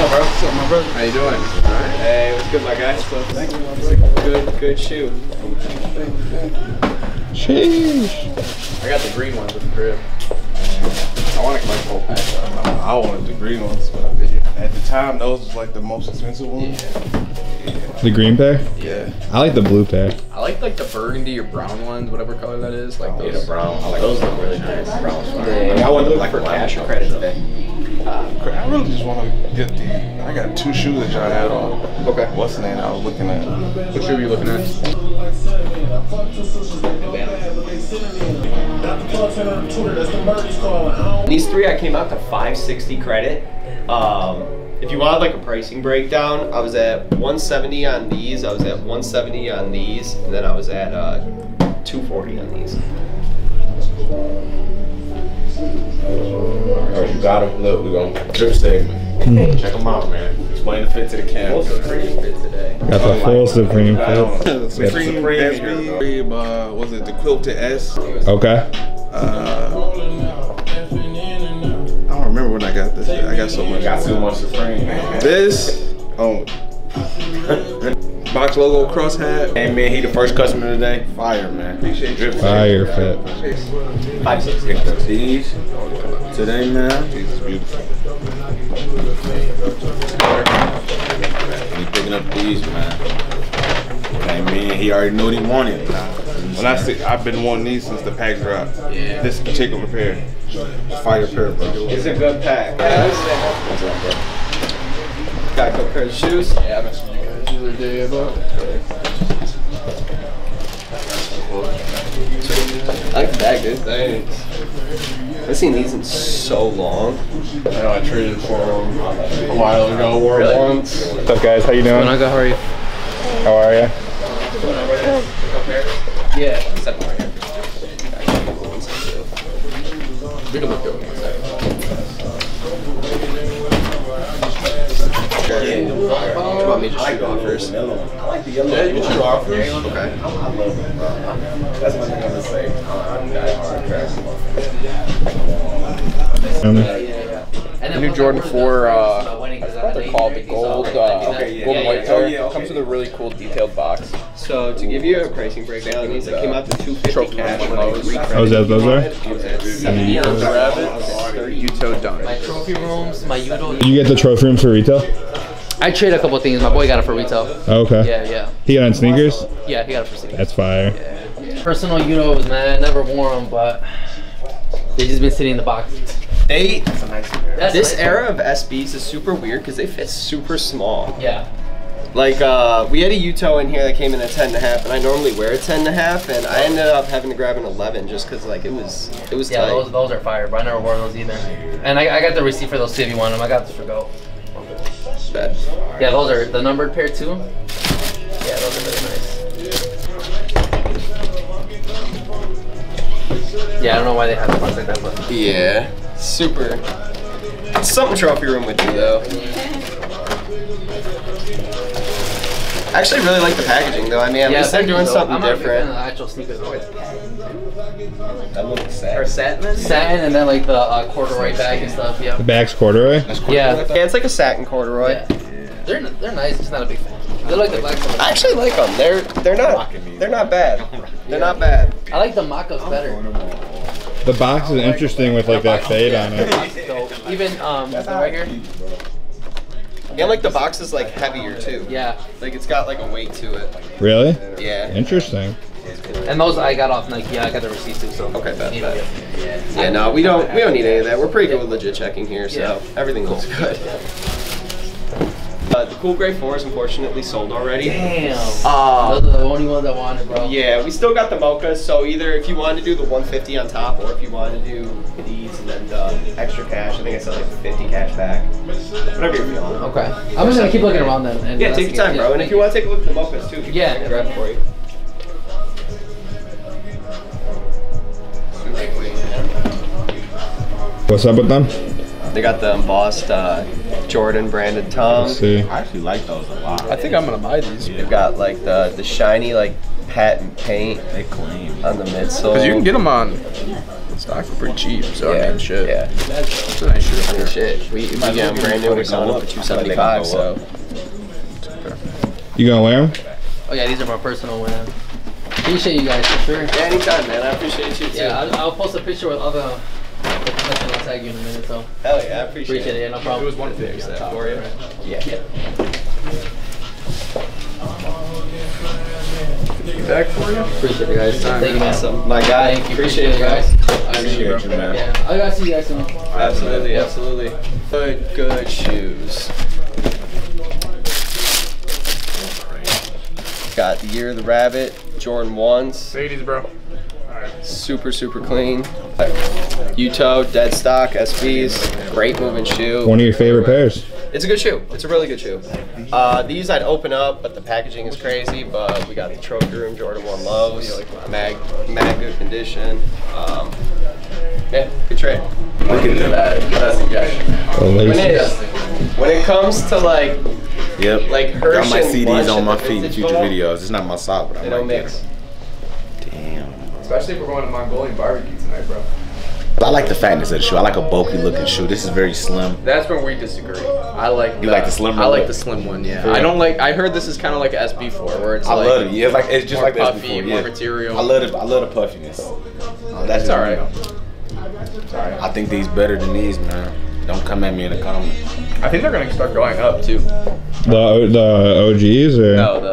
Speaker 10: What's up, bro? What's up, my brother? How you doing?
Speaker 1: Hey, what's good, my guy? Thank you. It's a good, good shoe.
Speaker 10: I got the green ones with the crib.
Speaker 19: I want to collect whole pack. I wanted the green ones, but at the time, those was like the most expensive ones.
Speaker 3: The green pair?
Speaker 10: Yeah.
Speaker 3: I like the blue pair.
Speaker 10: I like like the burgundy or brown ones, whatever color that is. Like oh, those.
Speaker 4: Yeah, the brown. I like
Speaker 10: those look really nice. Brown
Speaker 1: Yeah, I went to look for cash or credit today.
Speaker 19: I really just want to get the. I got two shoes that y'all had on.
Speaker 10: Okay.
Speaker 19: What's the name I was looking at?
Speaker 10: What shoe are you looking at?
Speaker 1: These three I came out to 560 credit. Um, if you wanted like a pricing breakdown, I was at 170 on these, I was at 170 on these, and then I was at uh, 240 on these.
Speaker 4: Oh, you got them. Look, we gonna drip segment. Check them out, man. Explain the fit to the camera. What's the cream fit today?
Speaker 3: Got the full Supreme fit.
Speaker 19: Supreme,
Speaker 4: Supreme
Speaker 19: Supreme uh, was it the Quilted S?
Speaker 3: Okay.
Speaker 19: Uh, I don't remember when I got this. I got so much.
Speaker 4: Got too much Supreme.
Speaker 19: This, oh, box logo cross hat.
Speaker 4: Hey man, he the first customer today. Fire, man. Appreciate drip
Speaker 3: Fire fit.
Speaker 1: Five, six,
Speaker 4: Picked up these today, man.
Speaker 19: These is beautiful.
Speaker 4: He picking up these, man. Hey man, he already knew what he wanted.
Speaker 19: When I say I've been wanting these since the pack dropped. Yeah. This particular pair, fire pair, bro.
Speaker 1: It's a good pack.
Speaker 4: What's up, bro?
Speaker 1: Got a couple pairs of shoes.
Speaker 10: Yeah, I mentioned you guys the other day about.
Speaker 1: I like the bag, dude. Thanks. I've seen these in so long.
Speaker 10: I know I traded for them a while ago. Wore
Speaker 1: Really?
Speaker 10: once.
Speaker 3: What's up, guys? How you doing?
Speaker 20: How are you?
Speaker 3: How are you?
Speaker 10: Yeah. Second right here. We can look good in one second.
Speaker 1: Do you want me to shoot off first?
Speaker 4: I like the yellow.
Speaker 10: Yeah, you can shoot off first.
Speaker 1: Okay.
Speaker 4: I love them, bro. That's what I'm gonna say. I'm die hard trash.
Speaker 10: The new Jordan 4, uh, what they're called, the gold, uh,
Speaker 1: Okay, yeah,
Speaker 10: gold and
Speaker 1: yeah,
Speaker 10: white
Speaker 1: yeah.
Speaker 10: toe.
Speaker 1: Oh, yeah, okay.
Speaker 10: Comes with a really cool detailed box.
Speaker 1: So to give you a pricing breakdown, these that came out to 250
Speaker 10: Trophy
Speaker 1: cash.
Speaker 10: one of those.
Speaker 3: Oh, is that those are?
Speaker 1: It was at 70
Speaker 10: Rabbit, Yuto dunk.
Speaker 20: My trophy rooms, my Yuto.
Speaker 3: Did you get the trophy room for retail?
Speaker 20: I trade a couple things. My boy got it for retail.
Speaker 3: Oh, okay.
Speaker 20: Yeah, yeah.
Speaker 3: He got on sneakers?
Speaker 20: Yeah, he got it for sneakers.
Speaker 3: That's fire.
Speaker 20: Personal Yutos, man. I never wore them, but they just been sitting in the box.
Speaker 1: They
Speaker 20: That's a nice that's
Speaker 1: this
Speaker 20: nice.
Speaker 1: era of SBs is super weird because they fit super small.
Speaker 20: Yeah.
Speaker 1: Like uh, we had a Yuto in here that came in at 10 and a half, and I normally wear a 10 and a half, and I ended up having to grab an 11 just because like it was it was
Speaker 20: Yeah,
Speaker 1: tight.
Speaker 20: those, those are fire, but I never wore those either. And I, I got the receipt for those too if you want them. I got this for go.
Speaker 1: Bad.
Speaker 20: Yeah, those are the numbered pair too. Yeah, those are really nice. Yeah, I don't know why they have the ones like that, but
Speaker 1: yeah, super. Something trophy room with you though. I actually really like the packaging though. I mean, at
Speaker 20: yeah,
Speaker 1: least they're doing
Speaker 20: so
Speaker 1: something
Speaker 20: I'm not a big fan of
Speaker 1: different.
Speaker 20: the actual sneakers.
Speaker 21: That looks sad.
Speaker 20: Or satin, satin, and then like the uh, corduroy bag and stuff. Yeah,
Speaker 3: The back's corduroy.
Speaker 20: yeah,
Speaker 1: Yeah, it's like a satin corduroy.
Speaker 20: they're they're nice. Just not a big fan. They like the black stuff.
Speaker 1: I actually like them. They're they're not they're not bad. They're not bad.
Speaker 20: I like the mock-ups better.
Speaker 3: The box is interesting with like that fade on it.
Speaker 20: box. Even um, right here.
Speaker 1: And like the box is like heavier too.
Speaker 20: Yeah,
Speaker 1: Like it's got like a weight to it.
Speaker 3: Really?
Speaker 1: Yeah.
Speaker 3: Interesting.
Speaker 20: and those I got off Nike. Yeah, I got the receipt too. So
Speaker 1: Okay, bet,
Speaker 20: Need
Speaker 1: bet.
Speaker 20: to
Speaker 1: Yeah, no, we don't we don't need any of that. We're pretty good with legit checking here, so
Speaker 20: Yeah.
Speaker 1: everything looks good. Uh, the cool gray four is unfortunately sold already.
Speaker 20: Damn.
Speaker 1: Uh,
Speaker 20: Those are the only ones I wanted, bro.
Speaker 1: yeah, we still got the mochas, so either if you wanted to do the 150 on top, or if you wanted to do these and then the extra cash, I think I said like 50 cash back. Whatever you're feeling.
Speaker 20: Okay. I'm just gonna keep looking around then. And
Speaker 1: Yeah, take your time, bro. And if you want to take a look at the mochas too, you
Speaker 20: Yeah.
Speaker 1: can grab it for you.
Speaker 3: What's up with them?
Speaker 1: They got the embossed uh, Jordan branded tongue.
Speaker 3: See.
Speaker 11: I actually like those a lot.
Speaker 10: I think I'm gonna buy these.
Speaker 1: They've got like the the shiny like patent paint
Speaker 11: They clean.
Speaker 1: on the midsole.
Speaker 10: Because you can get them on stock for pretty cheap. So I mean, shit.
Speaker 1: Yeah.
Speaker 10: It's a nice shoe.
Speaker 1: I mean, shit. We, we get them brand new. We're selling them for two seventy five. So
Speaker 3: You gonna wear them?
Speaker 20: Oh yeah, these are my personal ones. Appreciate you guys for sure.
Speaker 1: yeah, anytime, man. I appreciate you too.
Speaker 20: Yeah, I'll, I'll post a picture with other. I'll tag you in a minute, so
Speaker 1: Hell yeah, I appreciate,
Speaker 20: appreciate it. Yeah, no problem.
Speaker 10: It was 150 on top
Speaker 1: for you. Yeah.
Speaker 10: Back for you.
Speaker 20: Appreciate it, guys. Thank you, man.
Speaker 1: Awesome, my guy.
Speaker 20: Thank you.
Speaker 1: Appreciate it,
Speaker 20: guys.
Speaker 1: guys.
Speaker 11: Appreciate you, man.
Speaker 20: Yeah, oh, I gotta see you guys soon.
Speaker 1: Absolutely, absolutely. Good, good shoes. Got the Year of the Rabbit, Jordan 1s.
Speaker 10: Ladies, bro.
Speaker 1: Super, super clean. Yuto, dead stock, SBs. Great moving shoe.
Speaker 3: One of your favorite pairs.
Speaker 1: It's a good shoe. It's a really good shoe. Uh, these I'd open up, but the packaging is crazy. But we got the Trophy Room Jordan 1 lows, mag, mag good condition. Um, yeah, good trade. Look at that. That's suggestion.
Speaker 3: The
Speaker 1: When it, when it comes to like,
Speaker 4: Yep.
Speaker 1: Like
Speaker 4: Got
Speaker 1: Hirsch
Speaker 4: my
Speaker 1: and
Speaker 4: CDs on my feet in future videos. It's not my sock, but I
Speaker 1: they
Speaker 4: might
Speaker 1: don't
Speaker 4: get
Speaker 1: mix.
Speaker 4: Damn.
Speaker 10: Especially if we're going to Mongolian barbecue tonight, bro.
Speaker 4: I like the fatness of the shoe. I like a bulky looking shoe. This is very slim.
Speaker 10: That's where we disagree. I like.
Speaker 4: You like the slimmer one.
Speaker 10: I like the slim one. Yeah.
Speaker 4: For
Speaker 10: I don't like. I heard this is kind of like an SB4, where it's
Speaker 4: I
Speaker 10: like.
Speaker 4: love it. Yeah, it's like it's just
Speaker 10: more
Speaker 4: like that
Speaker 10: puffy,
Speaker 4: before.
Speaker 10: more
Speaker 4: yeah.
Speaker 10: material.
Speaker 4: I love it. I love the puffiness. Uh, that's
Speaker 10: it's
Speaker 4: all
Speaker 10: right.
Speaker 4: me. I think these better than these, man. Don't come at me in the comments.
Speaker 10: I think they're gonna start going up too.
Speaker 3: The the OGs or
Speaker 10: No, the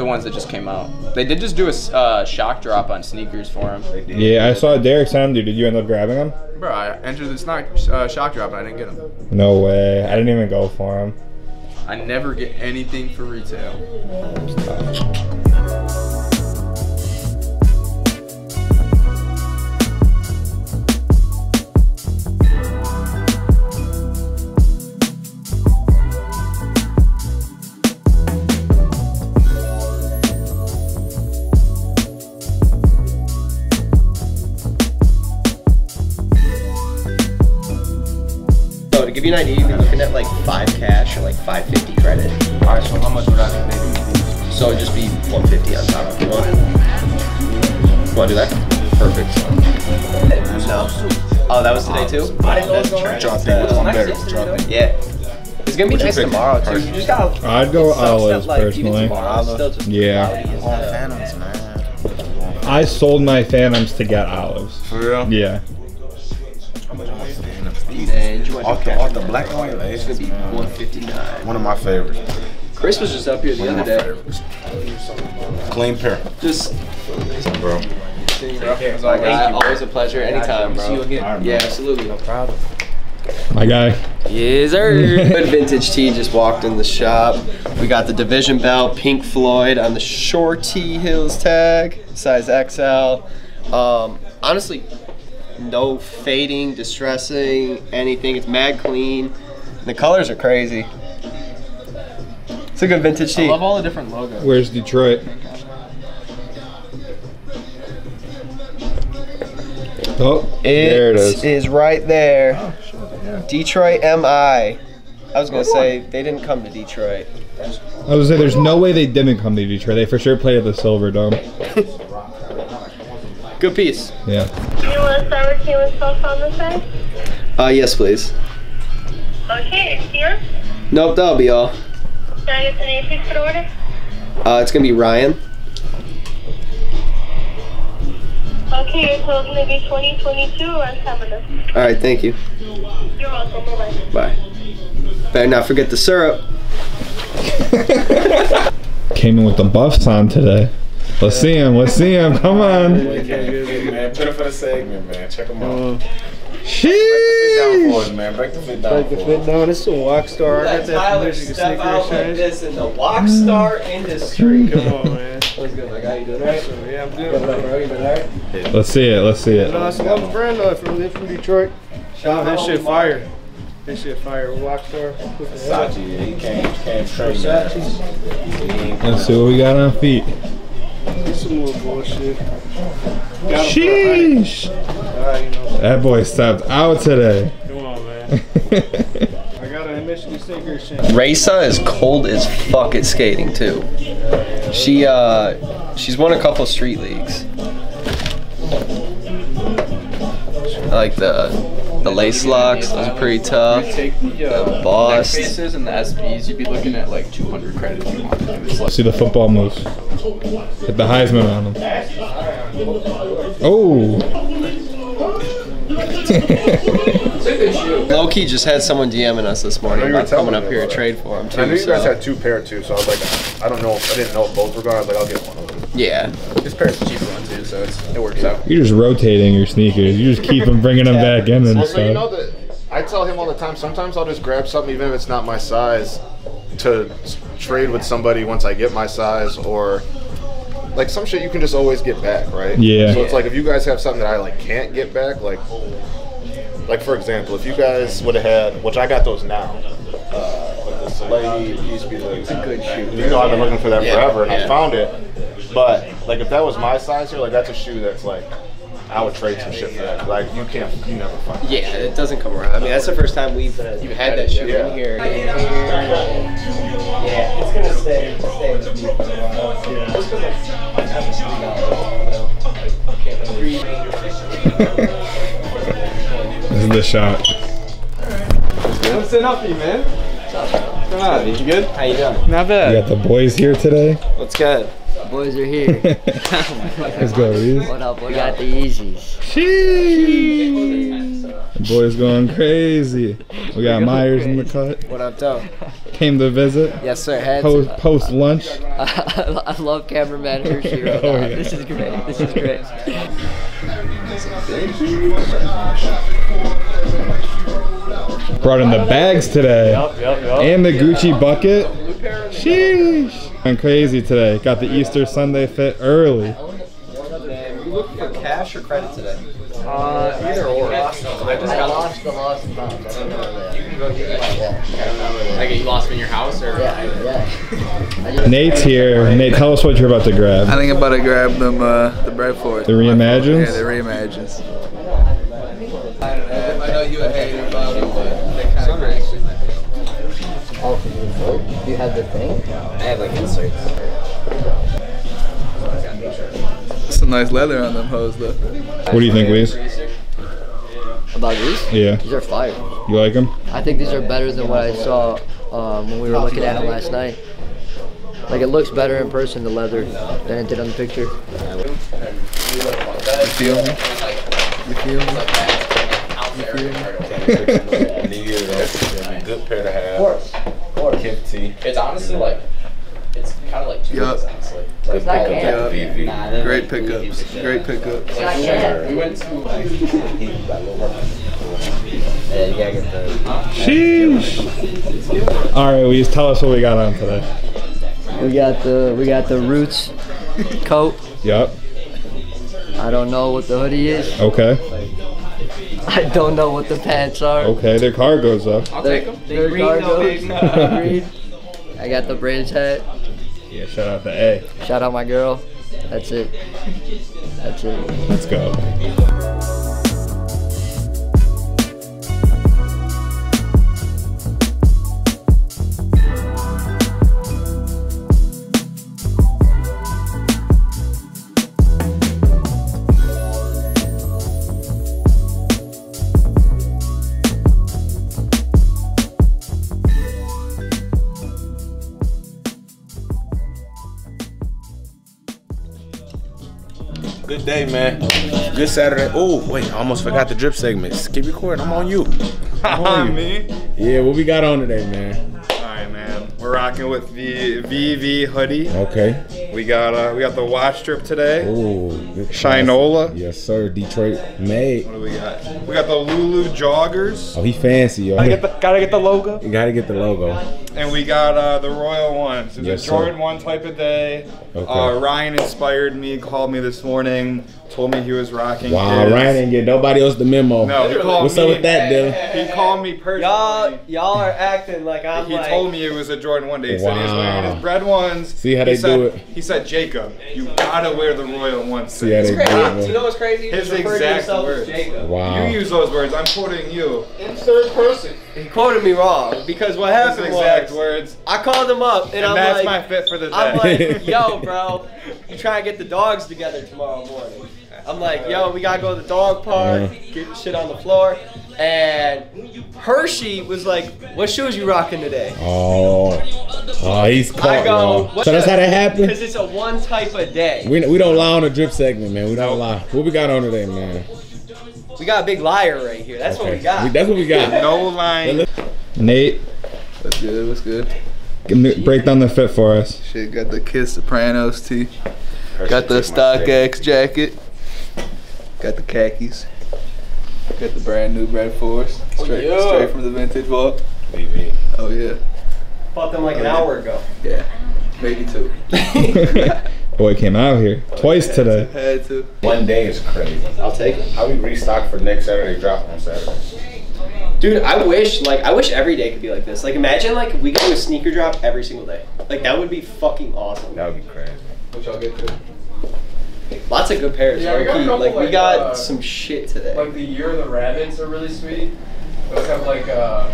Speaker 10: the ones that just came out. They did just do a uh, shock drop on sneakers for him.
Speaker 3: yeah, I saw Derek send them. Did you end up grabbing them?
Speaker 10: Bro, I entered the snock, uh, shock drop and I didn't get them.
Speaker 3: No way. I didn't even go for them.
Speaker 10: I never get anything for retail.
Speaker 1: So to give you an idea, you'd be looking at like five cash or like 550 credit.
Speaker 11: All right, so how much would I be making?
Speaker 1: So it'd just be 150 on top if you want. You want to do that? Perfect. No. Oh, that was today too? That's trash.
Speaker 4: Y'all think which one better? What y'all?
Speaker 1: Yeah. It's gonna be
Speaker 4: What
Speaker 1: nice tomorrow too. You just gotta.
Speaker 3: I'd go
Speaker 1: it sucks that,
Speaker 3: olives
Speaker 1: like,
Speaker 3: personally.
Speaker 1: tomorrow, it's
Speaker 3: Yeah.
Speaker 1: cloudy as
Speaker 4: On
Speaker 1: hell.
Speaker 4: Phantoms, man.
Speaker 3: I sold my Phantoms to get olives.
Speaker 4: For real?
Speaker 3: Yeah.
Speaker 1: And you
Speaker 4: Off the, off the black and white
Speaker 1: It's gonna be
Speaker 4: man.
Speaker 1: 159.
Speaker 4: One of my favorites.
Speaker 1: Chris was just up here the
Speaker 4: One
Speaker 1: other day.
Speaker 4: favorites. Clean pair.
Speaker 1: Just
Speaker 4: Bro.
Speaker 1: Thank you. Always a pleasure. Anytime, bro.
Speaker 11: See you again.
Speaker 1: Yeah, absolutely. No problem.
Speaker 3: My guy.
Speaker 1: Yes, sir. Good vintage tee just walked in the shop. We got the Division Bell, Pink Floyd on the Shorty Hills tag, size XL. Um, honestly, no fading, distressing, anything. It's mad clean. The colors are crazy. It's a good vintage
Speaker 10: I
Speaker 1: tee.
Speaker 10: love all the different logos.
Speaker 3: Where's Detroit? Oh, there it is.
Speaker 1: is right there. Oh, Detroit MI. I was gonna say they didn't come to Detroit.
Speaker 3: I was gonna say, there's no way they didn't come to Detroit. They for sure played at the Silverdome.
Speaker 1: Good piece.
Speaker 3: Yeah.
Speaker 22: You want to start with with sauce on the side?
Speaker 1: Uh, yes, please.
Speaker 22: Okay, it's here.
Speaker 1: Nope, that'll be all.
Speaker 22: Can I get the name please for the order?
Speaker 1: Uh, it's gonna be Ryan.
Speaker 22: Okay, your total's gonna be 2022 on Canada.
Speaker 1: All right, thank you.
Speaker 22: You're welcome. Bye bye.
Speaker 1: Bye. Better not forget the syrup.
Speaker 3: Came in with the buffs on today. Let's see him. Let's see him. Come on.
Speaker 4: man, put him for the segment, man. Check him out.
Speaker 3: Uh, Sheesh.
Speaker 4: Down for us, man. Break the fit down
Speaker 11: Break the
Speaker 4: for
Speaker 11: fit
Speaker 4: us.
Speaker 11: down. It's a walk star. I got that from Michigan Sneaker Exchange.
Speaker 1: in the walk star industry.
Speaker 11: Come on, man.
Speaker 1: What's good, my guy? You doing right?
Speaker 11: Yeah, I'm good. bro. You been alright?
Speaker 3: Let's see it. Let's see it.
Speaker 11: No, it's Love's brand though. From they from Detroit. Shout out, that shit fire. That shit fire. Walk star.
Speaker 4: Versace, he came, came straight.
Speaker 11: Versace.
Speaker 3: Let's see what we got on feet.
Speaker 11: It's some little bullshit. Got 'em for a
Speaker 3: Sheesh.
Speaker 11: hundred. You know.
Speaker 3: That boy stepped out today.
Speaker 11: Come on, man. I got a Michigan Sneaker Exchange.
Speaker 1: Rayssa is cold as fuck at skating too. She uh she's won a couple street leagues. I like the the lace locks, those are pretty tough.
Speaker 10: Take the, uh,
Speaker 1: boss.
Speaker 10: Neckfaces and the SBs, you'd be looking at like 200 credits you want to like
Speaker 3: See the football moves. Hit the Heisman on them. Oh.
Speaker 1: Low key just had someone DMing us this morning
Speaker 19: I know you
Speaker 1: about coming up here to trade for him too.
Speaker 19: I knew you guys
Speaker 1: so-
Speaker 19: had two pair too, so I was like, I don't know. I didn't know if both were gone. I was like, I'll get one of them.
Speaker 1: Yeah.
Speaker 10: This pair's the cheaper one too, so it's, it works out.
Speaker 3: You're just rotating your sneakers. You just keep them bringing them back in and
Speaker 19: Well, so you know
Speaker 3: stuff.
Speaker 19: that I tell him all the time. Sometimes I'll just grab something, even if it's not my size, to trade with somebody once I get my size, or like some shit you can just always get back, right?
Speaker 3: Yeah.
Speaker 19: So it's like if you guys have something that I like can't get back, like like for example, if you guys would have had, which I got those now. Uh, but the Soleil piece be like, it's a good shoe. You know, I've been looking for that
Speaker 1: Yeah,
Speaker 19: forever, and I found it. But like, if that was my size here, like that's a shoe that's like, I would trade some shit for that. Like you can't, you never find. that.
Speaker 1: Yeah, it doesn't come around. I mean, that's the first time we've you've had that shoe
Speaker 19: Yeah.
Speaker 1: in here. Yeah, it's gonna stay stay with me for a
Speaker 3: This is the shot.
Speaker 11: What's it up, you man? What's going on? You good?
Speaker 1: How you doing?
Speaker 11: Not
Speaker 3: We
Speaker 11: bad.
Speaker 3: got the boys here today.
Speaker 1: What's good?
Speaker 23: Boys are here.
Speaker 3: Let's go, Reese.
Speaker 23: what up? We got the Yeezys.
Speaker 3: The boys going crazy. We got Myers in the cut.
Speaker 1: What up, though?
Speaker 3: Came to visit.
Speaker 1: Yes, sir. Had
Speaker 3: Post,
Speaker 1: to.
Speaker 3: post lunch.
Speaker 23: I, I love cameraman Hershey right
Speaker 3: Oh,
Speaker 23: now.
Speaker 3: yeah.
Speaker 23: This is great. This is great.
Speaker 3: Brought in the bags today.
Speaker 11: Yup, yup, yup.
Speaker 3: And the Gucci bucket. Sheesh. Went crazy today. Got the Easter Sunday fit early.
Speaker 1: You looking for cash or credit today?
Speaker 10: Uh, either or. I just got
Speaker 23: lost the lost amount. I don't know that.
Speaker 10: Like you lost them in your house or?
Speaker 23: Yeah, yeah.
Speaker 3: Nate's here. Nate, tell us what you're about to grab.
Speaker 13: I think I'm about to grab them, uh, the bread for.
Speaker 3: The reimagines?
Speaker 13: Yeah, the reimagines.
Speaker 10: I know you a hater about them, but they kind of crazy.
Speaker 23: Oh, you have the thing? I have like inserts.
Speaker 13: Some nice leather on them hoes, though.
Speaker 3: What do you think, Weez?
Speaker 23: About these?
Speaker 3: Yeah.
Speaker 23: These are fire.
Speaker 3: You like them?
Speaker 23: I think these are better than what I saw um, when we were looking at them last night. Like it looks better in person, the leather, than it did on the picture.
Speaker 13: You feel me? You feel me? You feel me?
Speaker 4: Good pair to have.
Speaker 23: Of course. Of course.
Speaker 4: Kip tee.
Speaker 10: It's honestly like, it's kind of like two
Speaker 13: Yup.
Speaker 10: things, honestly.
Speaker 23: It's not
Speaker 4: pickup.
Speaker 23: camp.
Speaker 4: VV.
Speaker 13: Great pickups. Great pickups.
Speaker 23: It's not camp.
Speaker 10: We went to
Speaker 23: Yeah, you gotta get the.
Speaker 3: Sheesh. All right, Weez, tell us what we got on today.
Speaker 23: We got the we got the roots coat.
Speaker 3: Yup.
Speaker 23: I don't know what the hoodie is.
Speaker 3: Okay.
Speaker 23: I don't know what the pants are.
Speaker 3: Okay, their cargo's up.
Speaker 10: I'll
Speaker 23: They're-
Speaker 10: take them.
Speaker 23: they're
Speaker 10: green though,
Speaker 23: cargos.
Speaker 10: baby.
Speaker 23: Green. I got the Braves hat.
Speaker 3: Yeah, shout out to A.
Speaker 23: Shout out my girl. That's it. That's it.
Speaker 3: Let's go.
Speaker 7: Today, man. Good Saturday. Oh, wait, I almost forgot the drip segments. Keep recording. I'm on you. I'm on you.
Speaker 3: me?
Speaker 4: Yeah, what we got on today, man?
Speaker 3: Alright, man. We're rocking with the VV hoodie.
Speaker 4: Okay.
Speaker 3: We got uh, we got the watch strip today.
Speaker 4: Ooh,
Speaker 3: Shinola.
Speaker 4: Yes, sir. Detroit made.
Speaker 3: What do we got? We got the Lulu joggers.
Speaker 4: Oh, he fancy, yo.
Speaker 3: Gotta get the, gotta get the logo.
Speaker 4: You gotta get the logo.
Speaker 3: And we got uh, the Royal ones. It's
Speaker 4: Yes,
Speaker 3: a
Speaker 4: sir.
Speaker 3: Jordan one type of day.
Speaker 4: Okay.
Speaker 3: Uh, Ryan inspired me, called me this morning, told me he was rocking.
Speaker 4: Wow,
Speaker 3: his.
Speaker 4: Ryan didn't get nobody else the memo.
Speaker 3: No, he called
Speaker 4: What's
Speaker 3: me.
Speaker 4: up with that, Dylan?
Speaker 3: He called me personally.
Speaker 1: Y'all, y'all are acting like I'm
Speaker 3: he
Speaker 1: like.
Speaker 3: told me it was a Jordan one day. He said he was wearing
Speaker 4: Wow.
Speaker 3: his bread ones.
Speaker 4: See how
Speaker 3: He
Speaker 4: they
Speaker 3: said-
Speaker 4: do it.
Speaker 3: He said, Jacob, you gotta wear the Royal ones.
Speaker 4: See how they
Speaker 3: today."
Speaker 4: do it.
Speaker 1: You know what's crazy?
Speaker 3: His
Speaker 1: just referred to
Speaker 3: exact words.
Speaker 1: Jacob.
Speaker 4: Wow.
Speaker 3: You use those words. I'm quoting you.
Speaker 13: In third person.
Speaker 1: He quoted me wrong because what
Speaker 3: His
Speaker 1: happened
Speaker 3: exact
Speaker 1: was
Speaker 3: words.
Speaker 1: I called him up and,
Speaker 3: And
Speaker 1: I'm
Speaker 3: that's
Speaker 1: like,
Speaker 3: my fit for the day.
Speaker 1: I'm like, yo, bro, you trying to get the dogs together tomorrow morning? I'm like, yo, we gotta go to the dog park, get shit on the floor. And Hershey was like, what shoes you rocking today?
Speaker 4: Oh, oh, he's caught,
Speaker 1: I go,
Speaker 4: y'all.
Speaker 1: what
Speaker 4: So that's how that happened.
Speaker 1: Because it's a one type of day.
Speaker 4: We, we don't lie on the drip segment, man. We don't lie. What we got on today, man?
Speaker 1: We got a big liar right here. That's what we got.
Speaker 4: that's what we got.
Speaker 3: No line.
Speaker 24: Nate,
Speaker 13: What's good? What's good?
Speaker 24: break down the fit for us.
Speaker 13: Shit, got the Kiss Sopranos tee. Got the StockX jacket. Got the khakis. Got the brand new Brad Force. Oh, straight,
Speaker 1: yeah.
Speaker 13: straight from the vintage vault. Oh yeah.
Speaker 1: Bought them like an oh, hour ago.
Speaker 13: Yeah. Maybe two.
Speaker 24: Boy came out here twice today.
Speaker 13: Had to.
Speaker 19: One day is crazy.
Speaker 1: I'll take it.
Speaker 19: How we restock for next Saturday drop on Saturday?
Speaker 1: Dude, I wish like I wish every day could be like this. Like imagine like we could do a sneaker drop every single day. Like that would be fucking awesome.
Speaker 19: That would be crazy.
Speaker 13: What y'all get to?
Speaker 1: Lots of good pairs.
Speaker 10: Yeah, we got a couple,
Speaker 1: like we got
Speaker 10: uh,
Speaker 1: some shit today.
Speaker 10: Like the year of the rabbits are really sweet. Those have like uh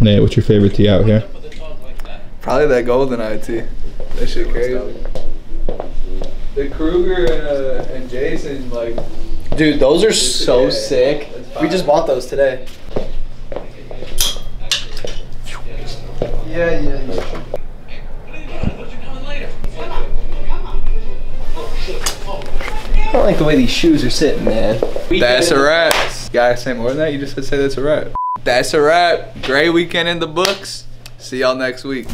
Speaker 24: Nate, what's your favorite tee out here?
Speaker 13: Probably that golden eye tee. That shit crazy. The Krueger and, uh, and Jason like.
Speaker 1: Dude, those are so
Speaker 13: Yeah,
Speaker 1: sick. We just bought those today.
Speaker 13: Yeah, yeah, yeah.
Speaker 1: I don't like the way these shoes are sitting, man.
Speaker 13: That's a wrap. Gotta say more than that. You just said say that's a wrap. That's a wrap. Great weekend in the books. See y'all next week.